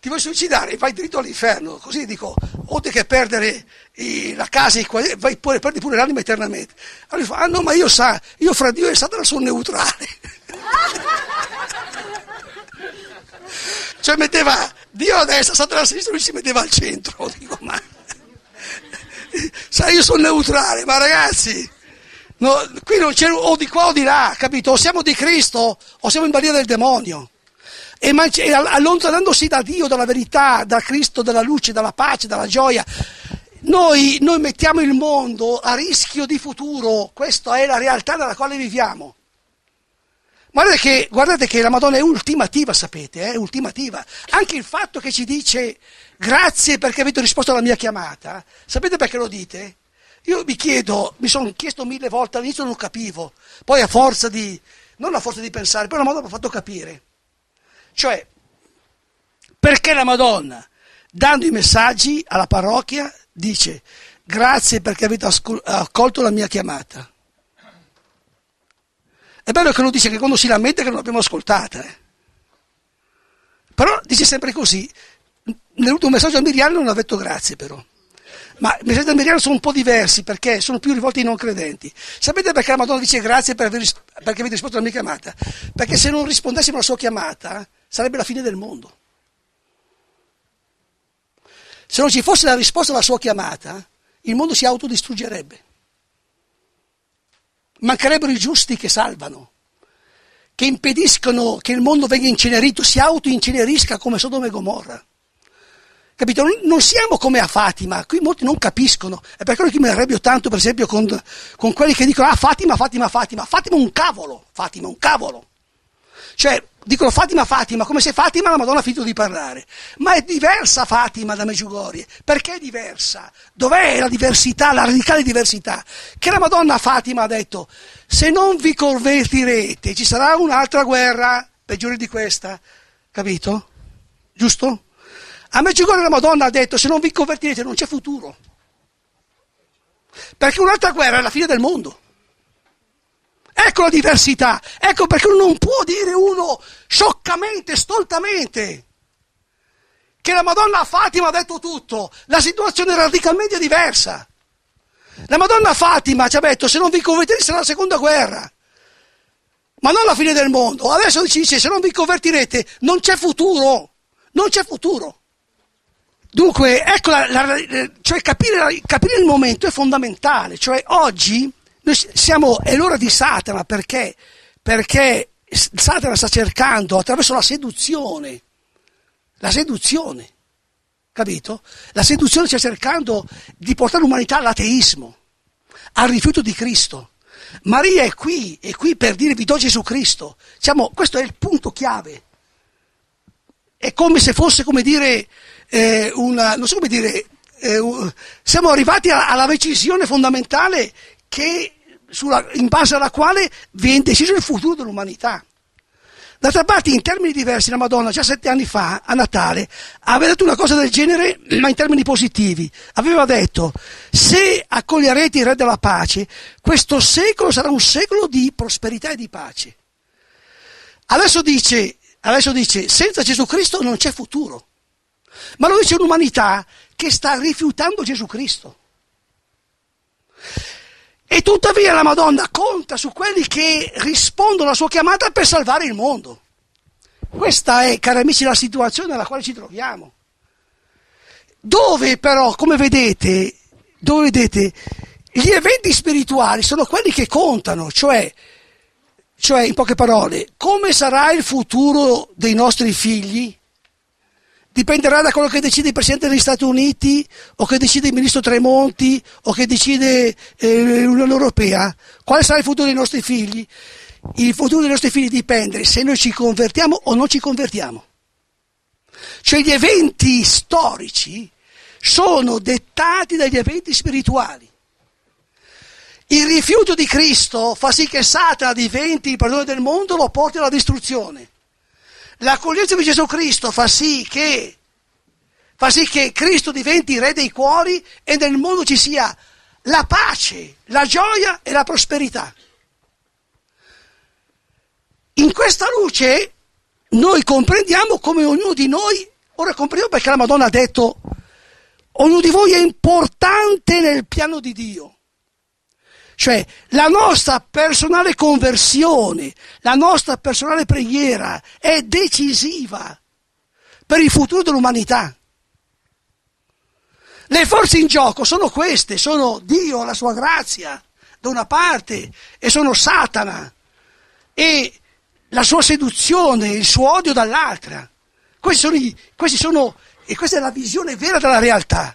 Ti vuoi suicidare, vai dritto all'inferno, così dico, oltre che perdere i, la casa, i, vai pure, perdi pure l'anima eternamente. Allora fa, ah no, ma io sa, io fra Dio e Satana sono neutrale. cioè metteva Dio a destra, Satana a sinistra, lui si metteva al centro. Dico, ma sai, io sono neutrale, ma ragazzi, no, qui non c'è o di qua o di là, capito? O siamo di Cristo o siamo in balia del demonio. E, e allontanandosi da Dio, dalla verità, da Cristo, dalla luce, dalla pace, dalla gioia, noi, noi mettiamo il mondo a rischio di futuro, questa è la realtà nella quale viviamo. Guardate che, guardate che, la Madonna è ultimativa, sapete, è ultimativa. Anche il fatto che ci dice grazie perché avete risposto alla mia chiamata, sapete perché lo dite? Io mi chiedo, mi sono chiesto mille volte, all'inizio non capivo, poi a forza di, non a forza di pensare, però la Madonna mi ha fatto capire. Cioè, perché la Madonna, dando i messaggi alla parrocchia, dice grazie perché avete accolto la mia chiamata. È bello che lo dice che quando si lamenta che non l'abbiamo ascoltata. Eh. Però dice sempre così. Nell'ultimo messaggio a Miriam non ha detto grazie però. Ma i messaggi a Miriam sono un po' diversi perché sono più rivolti ai non credenti. Sapete perché la Madonna dice grazie per aver, perché avete risposto alla mia chiamata? Perché se non rispondessimo alla sua chiamata sarebbe la fine del mondo. Se non ci fosse la risposta alla sua chiamata, il mondo si autodistruggerebbe. Mancherebbero i giusti che salvano, che impediscono che il mondo venga incenerito, si auto-incenerisca come Sodoma e Gomorra. Capito? Non siamo come a Fatima, qui molti non capiscono, è per quello che mi arrabbio tanto per esempio con, con quelli che dicono ah Fatima, Fatima, Fatima, Fatima un cavolo, Fatima un cavolo. Cioè, dicono Fatima, Fatima, come se Fatima la Madonna ha finito di parlare. Ma è diversa Fatima da Meggiugorie. Perché è diversa? Dov'è la diversità, la radicale diversità? Che la Madonna Fatima ha detto, se non vi convertirete ci sarà un'altra guerra peggiore di questa. Capito? Giusto? A Meggiugorie la Madonna ha detto, se non vi convertirete non c'è futuro. Perché un'altra guerra è la fine del mondo. Ecco la diversità, ecco perché non può dire uno scioccamente, stoltamente, che la Madonna Fatima ha detto tutto, la situazione è radicalmente diversa. La Madonna Fatima ci ha detto se non vi convertite sarà la seconda guerra, ma non la fine del mondo. Adesso ci dice se non vi convertirete non c'è futuro, non c'è futuro. Dunque, ecco, la, la, cioè capire, capire il momento è fondamentale, cioè oggi noi siamo, è l'ora di Satana perché? Perché Satana sta cercando attraverso la seduzione, la seduzione, capito? La seduzione sta cercando di portare l'umanità all'ateismo, al rifiuto di Cristo. Maria è qui, è qui per dire vi do Gesù Cristo. Diciamo, questo è il punto chiave. È come se fosse, come dire, eh, una, non so come dire, eh, siamo arrivati alla decisione fondamentale che sulla, in base alla quale viene deciso il futuro dell'umanità. D'altra parte, in termini diversi, la Madonna già sette anni fa, a Natale, aveva detto una cosa del genere, ma in termini positivi. Aveva detto, se accoglierete il Re della pace, questo secolo sarà un secolo di prosperità e di pace. Adesso dice, adesso dice senza Gesù Cristo non c'è futuro. Ma lo dice un'umanità che sta rifiutando Gesù Cristo. E tuttavia la Madonna conta su quelli che rispondono alla sua chiamata per salvare il mondo. Questa è, cari amici, la situazione nella quale ci troviamo. Dove però, come vedete, dove vedete, gli eventi spirituali sono quelli che contano, cioè, cioè, in poche parole, come sarà il futuro dei nostri figli? Dipenderà da quello che decide il Presidente degli Stati Uniti o che decide il Ministro Tremonti o che decide eh, l'Unione Europea. Quale sarà il futuro dei nostri figli? Il futuro dei nostri figli dipende se noi ci convertiamo o non ci convertiamo. Cioè gli eventi storici sono dettati dagli eventi spirituali. Il rifiuto di Cristo fa sì che Satana diventi il padrone del mondo e lo porti alla distruzione. L'accoglienza di Gesù Cristo fa sì che, fa sì che Cristo diventi re dei cuori e nel mondo ci sia la pace, la gioia e la prosperità. In questa luce noi comprendiamo come ognuno di noi, ora comprendiamo perché la Madonna ha detto, ognuno di voi è importante nel piano di Dio. Cioè la nostra personale conversione, la nostra personale preghiera è decisiva per il futuro dell'umanità. Le forze in gioco sono queste, sono Dio, la sua grazia da una parte e sono Satana e la sua seduzione, il suo odio dall'altra. Questi sono, questi sono, e questa è la visione vera della realtà.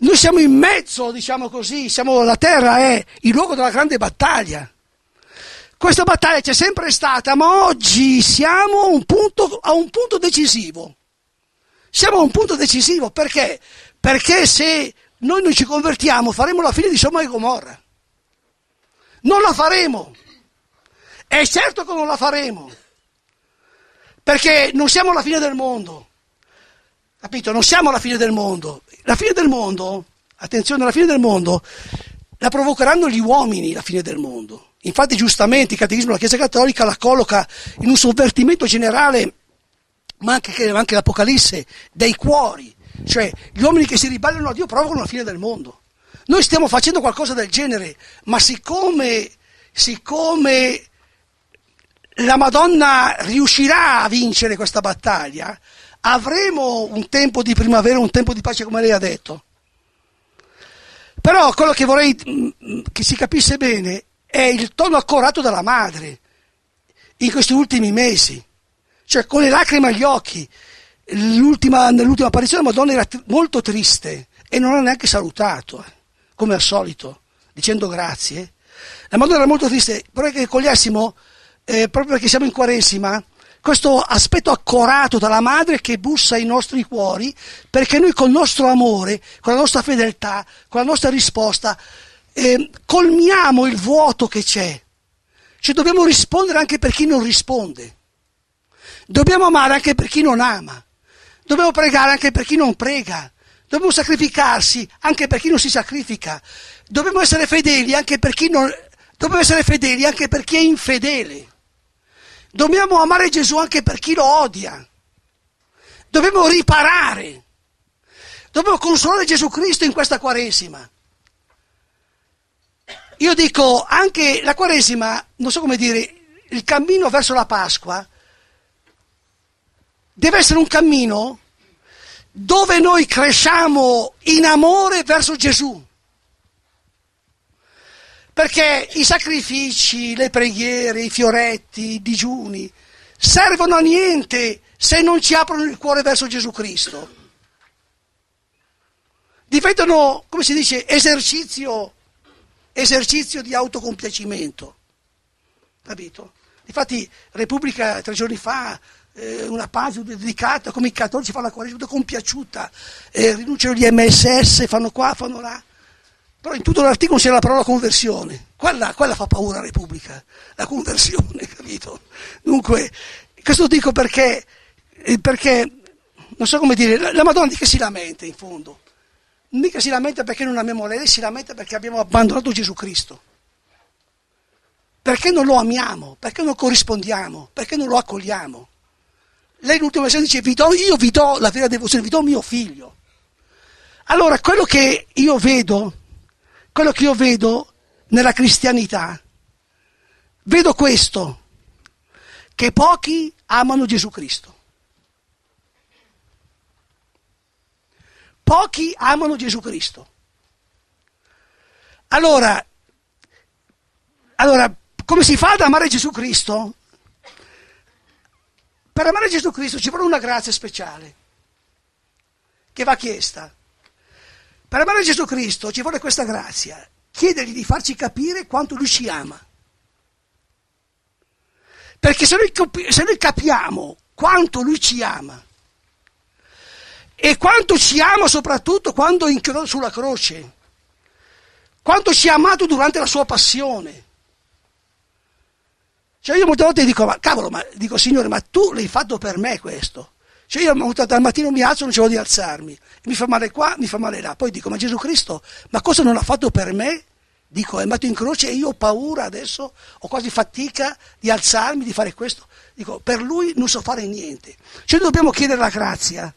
Noi siamo in mezzo, diciamo così, siamo, la terra è il luogo della grande battaglia. Questa battaglia c'è sempre stata, ma oggi siamo un punto, a un punto decisivo. Siamo a un punto decisivo perché? Perché se noi non ci convertiamo faremo la fine di Soma e Gomorra. Non la faremo. È certo che non la faremo. Perché non siamo alla fine del mondo. Capito? Non siamo alla fine del mondo. La fine del mondo, attenzione, la fine del mondo la provocheranno gli uomini, la fine del mondo. Infatti, giustamente, il Catechismo della Chiesa Cattolica la colloca in un sovvertimento generale, ma anche, anche l'Apocalisse, dei cuori. Cioè, gli uomini che si ribellano a Dio provocano la fine del mondo. Noi stiamo facendo qualcosa del genere, ma siccome, siccome la Madonna riuscirà a vincere questa battaglia, avremo un tempo di primavera, un tempo di pace come lei ha detto. Però quello che vorrei mm, che si capisse bene è il tono accorato della madre in questi ultimi mesi, cioè con le lacrime agli occhi. L'ultima, nell'ultima apparizione la Madonna era t- molto triste e non ha neanche salutato, eh, come al solito, dicendo grazie. La Madonna era molto triste, vorrei che cogliessimo, eh, proprio perché siamo in Quaresima, questo aspetto accorato dalla madre che bussa ai nostri cuori, perché noi col nostro amore, con la nostra fedeltà, con la nostra risposta, eh, colmiamo il vuoto che c'è. Cioè dobbiamo rispondere anche per chi non risponde. Dobbiamo amare anche per chi non ama. Dobbiamo pregare anche per chi non prega. Dobbiamo sacrificarsi anche per chi non si sacrifica. Dobbiamo essere fedeli anche per chi non... Dobbiamo essere fedeli anche per chi è infedele. Dobbiamo amare Gesù anche per chi lo odia. Dobbiamo riparare. Dobbiamo consolare Gesù Cristo in questa Quaresima. Io dico anche la Quaresima, non so come dire, il cammino verso la Pasqua deve essere un cammino dove noi cresciamo in amore verso Gesù. Perché i sacrifici, le preghiere, i fioretti, i digiuni servono a niente se non ci aprono il cuore verso Gesù Cristo. Diventano, come si dice, esercizio, esercizio di autocompiacimento. Capito? Infatti Repubblica tre giorni fa eh, una pagina dedicata come i cattolici fanno la quaresima compiaciuta, eh, rinunciano gli MSS, fanno qua, fanno là. Però in tutto l'articolo c'è la parola conversione. Quella, quella fa paura a Repubblica, la conversione, capito? Dunque, questo dico perché, eh, perché non so come dire, la Madonna di che si lamenta in fondo? Mica si lamenta perché non amiamo lei, si lamenta perché abbiamo abbandonato Gesù Cristo. Perché non lo amiamo? Perché non corrispondiamo? Perché non lo accogliamo? Lei l'ultima sera dice, vi do, io vi do la vera devozione, vi do mio figlio. Allora, quello che io vedo quello che io vedo nella cristianità, vedo questo, che pochi amano Gesù Cristo. Pochi amano Gesù Cristo. Allora, allora, come si fa ad amare Gesù Cristo? Per amare Gesù Cristo ci vuole una grazia speciale che va chiesta. Per amare Gesù Cristo ci vuole questa grazia, chiedergli di farci capire quanto lui ci ama. Perché se noi, se noi capiamo quanto lui ci ama e quanto ci ama soprattutto quando è inchiodato sulla croce, quanto ci ha amato durante la sua passione, cioè io molte volte dico, ma cavolo, ma dico Signore, ma tu l'hai fatto per me questo. Cioè io dal mattino mi alzo, non c'ho di alzarmi, mi fa male qua, mi fa male là. Poi dico, ma Gesù Cristo, ma cosa non ha fatto per me? Dico, è andato in croce e io ho paura adesso, ho quasi fatica di alzarmi, di fare questo. Dico, per lui non so fare niente. Cioè dobbiamo chiedere la grazia,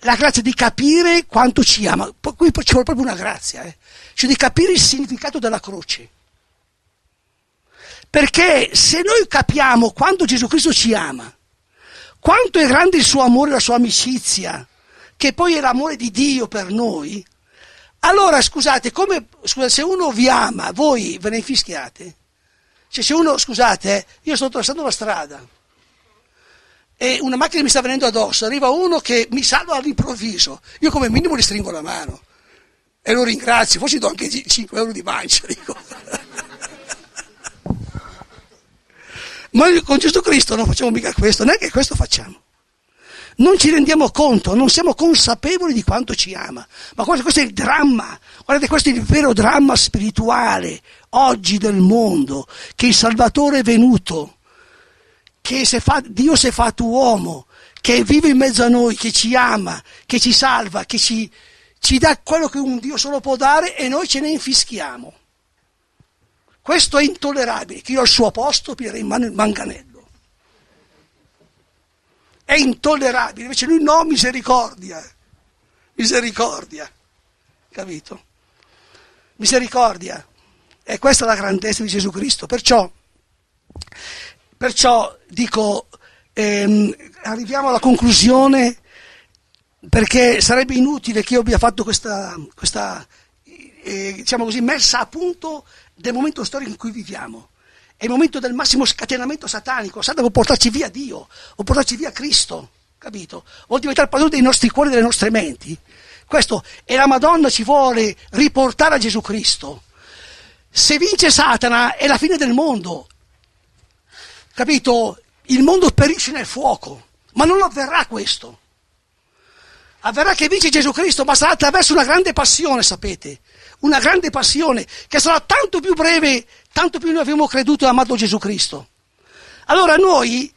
la grazia di capire quanto ci ama. Qui ci vuole proprio una grazia, eh? cioè di capire il significato della croce. Perché se noi capiamo quanto Gesù Cristo ci ama, quanto è grande il suo amore, la sua amicizia, che poi è l'amore di Dio per noi, allora scusate, come, scusate, se uno vi ama, voi ve ne infischiate? Cioè se uno, scusate, io sto attraversando la strada e una macchina mi sta venendo addosso, arriva uno che mi salva all'improvviso, io come minimo gli stringo la mano e lo ringrazio, forse do anche 5 euro di mancia, dico. Ma con Gesù Cristo non facciamo mica questo, neanche questo facciamo. Non ci rendiamo conto, non siamo consapevoli di quanto ci ama. Ma guardate, questo è il dramma, guardate, questo è il vero dramma spirituale oggi del mondo, che il Salvatore è venuto, che si fa, Dio si è fatto uomo, che vive in mezzo a noi, che ci ama, che ci salva, che ci, ci dà quello che un Dio solo può dare e noi ce ne infischiamo. Questo è intollerabile, che io al suo posto pirerei in mano il manganello. È intollerabile, invece lui no, misericordia. Misericordia. Capito? Misericordia. E questa è la grandezza di Gesù Cristo. Perciò, perciò dico, ehm, arriviamo alla conclusione perché sarebbe inutile che io abbia fatto questa, questa eh, diciamo così, messa a punto del momento storico in cui viviamo. È il momento del massimo scatenamento satanico. Satana vuole portarci via Dio, vuole portarci via Cristo, capito? Vuole diventare padrone dei nostri cuori delle nostre menti. Questo, e la Madonna ci vuole riportare a Gesù Cristo. Se vince Satana è la fine del mondo, capito? Il mondo perisce nel fuoco, ma non avverrà questo. Avverrà che vince Gesù Cristo, ma sarà attraverso una grande passione, sapete? Una grande passione che sarà tanto più breve, tanto più noi abbiamo creduto e amato Gesù Cristo. Allora noi,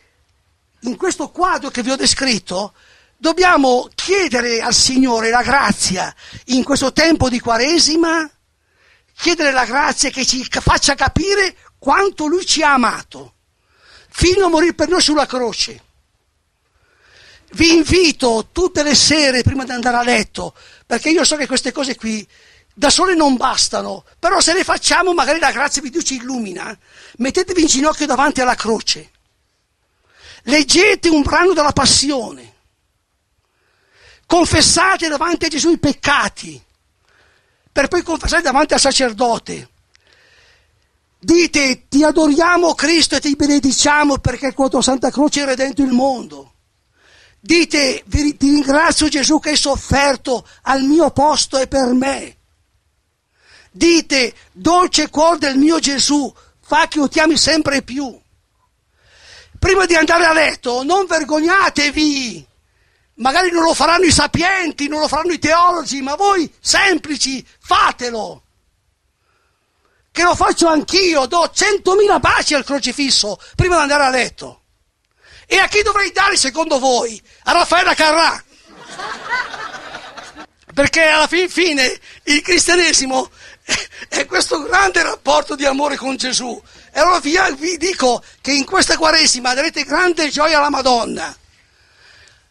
in questo quadro che vi ho descritto, dobbiamo chiedere al Signore la grazia in questo tempo di Quaresima, chiedere la grazia che ci faccia capire quanto Lui ci ha amato, fino a morire per noi sulla croce. Vi invito tutte le sere prima di andare a letto, perché io so che queste cose qui da sole non bastano, però se le facciamo magari la grazia di Dio ci illumina. Mettetevi in ginocchio davanti alla croce. Leggete un brano della passione. Confessate davanti a Gesù i peccati, per poi confessare davanti al sacerdote. Dite, ti adoriamo Cristo e ti benediciamo perché con la tua Santa Croce hai redento il mondo. Dite, ti ringrazio Gesù che hai sofferto al mio posto e per me. Dite, dolce cuore del mio Gesù, fa che io ti ami sempre più. Prima di andare a letto, non vergognatevi. Magari non lo faranno i sapienti, non lo faranno i teologi, ma voi semplici, fatelo. Che lo faccio anch'io, do centomila baci al crocifisso prima di andare a letto. E a chi dovrei dare secondo voi? A Raffaella Carrà. Perché alla fin fine il cristianesimo è questo grande rapporto di amore con Gesù. E allora vi, dico che in questa Quaresima darete grande gioia alla Madonna.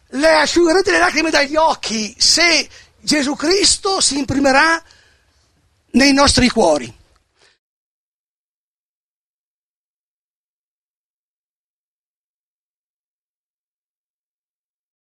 Le asciugherete le lacrime dagli occhi se Gesù Cristo si imprimerà nei nostri cuori.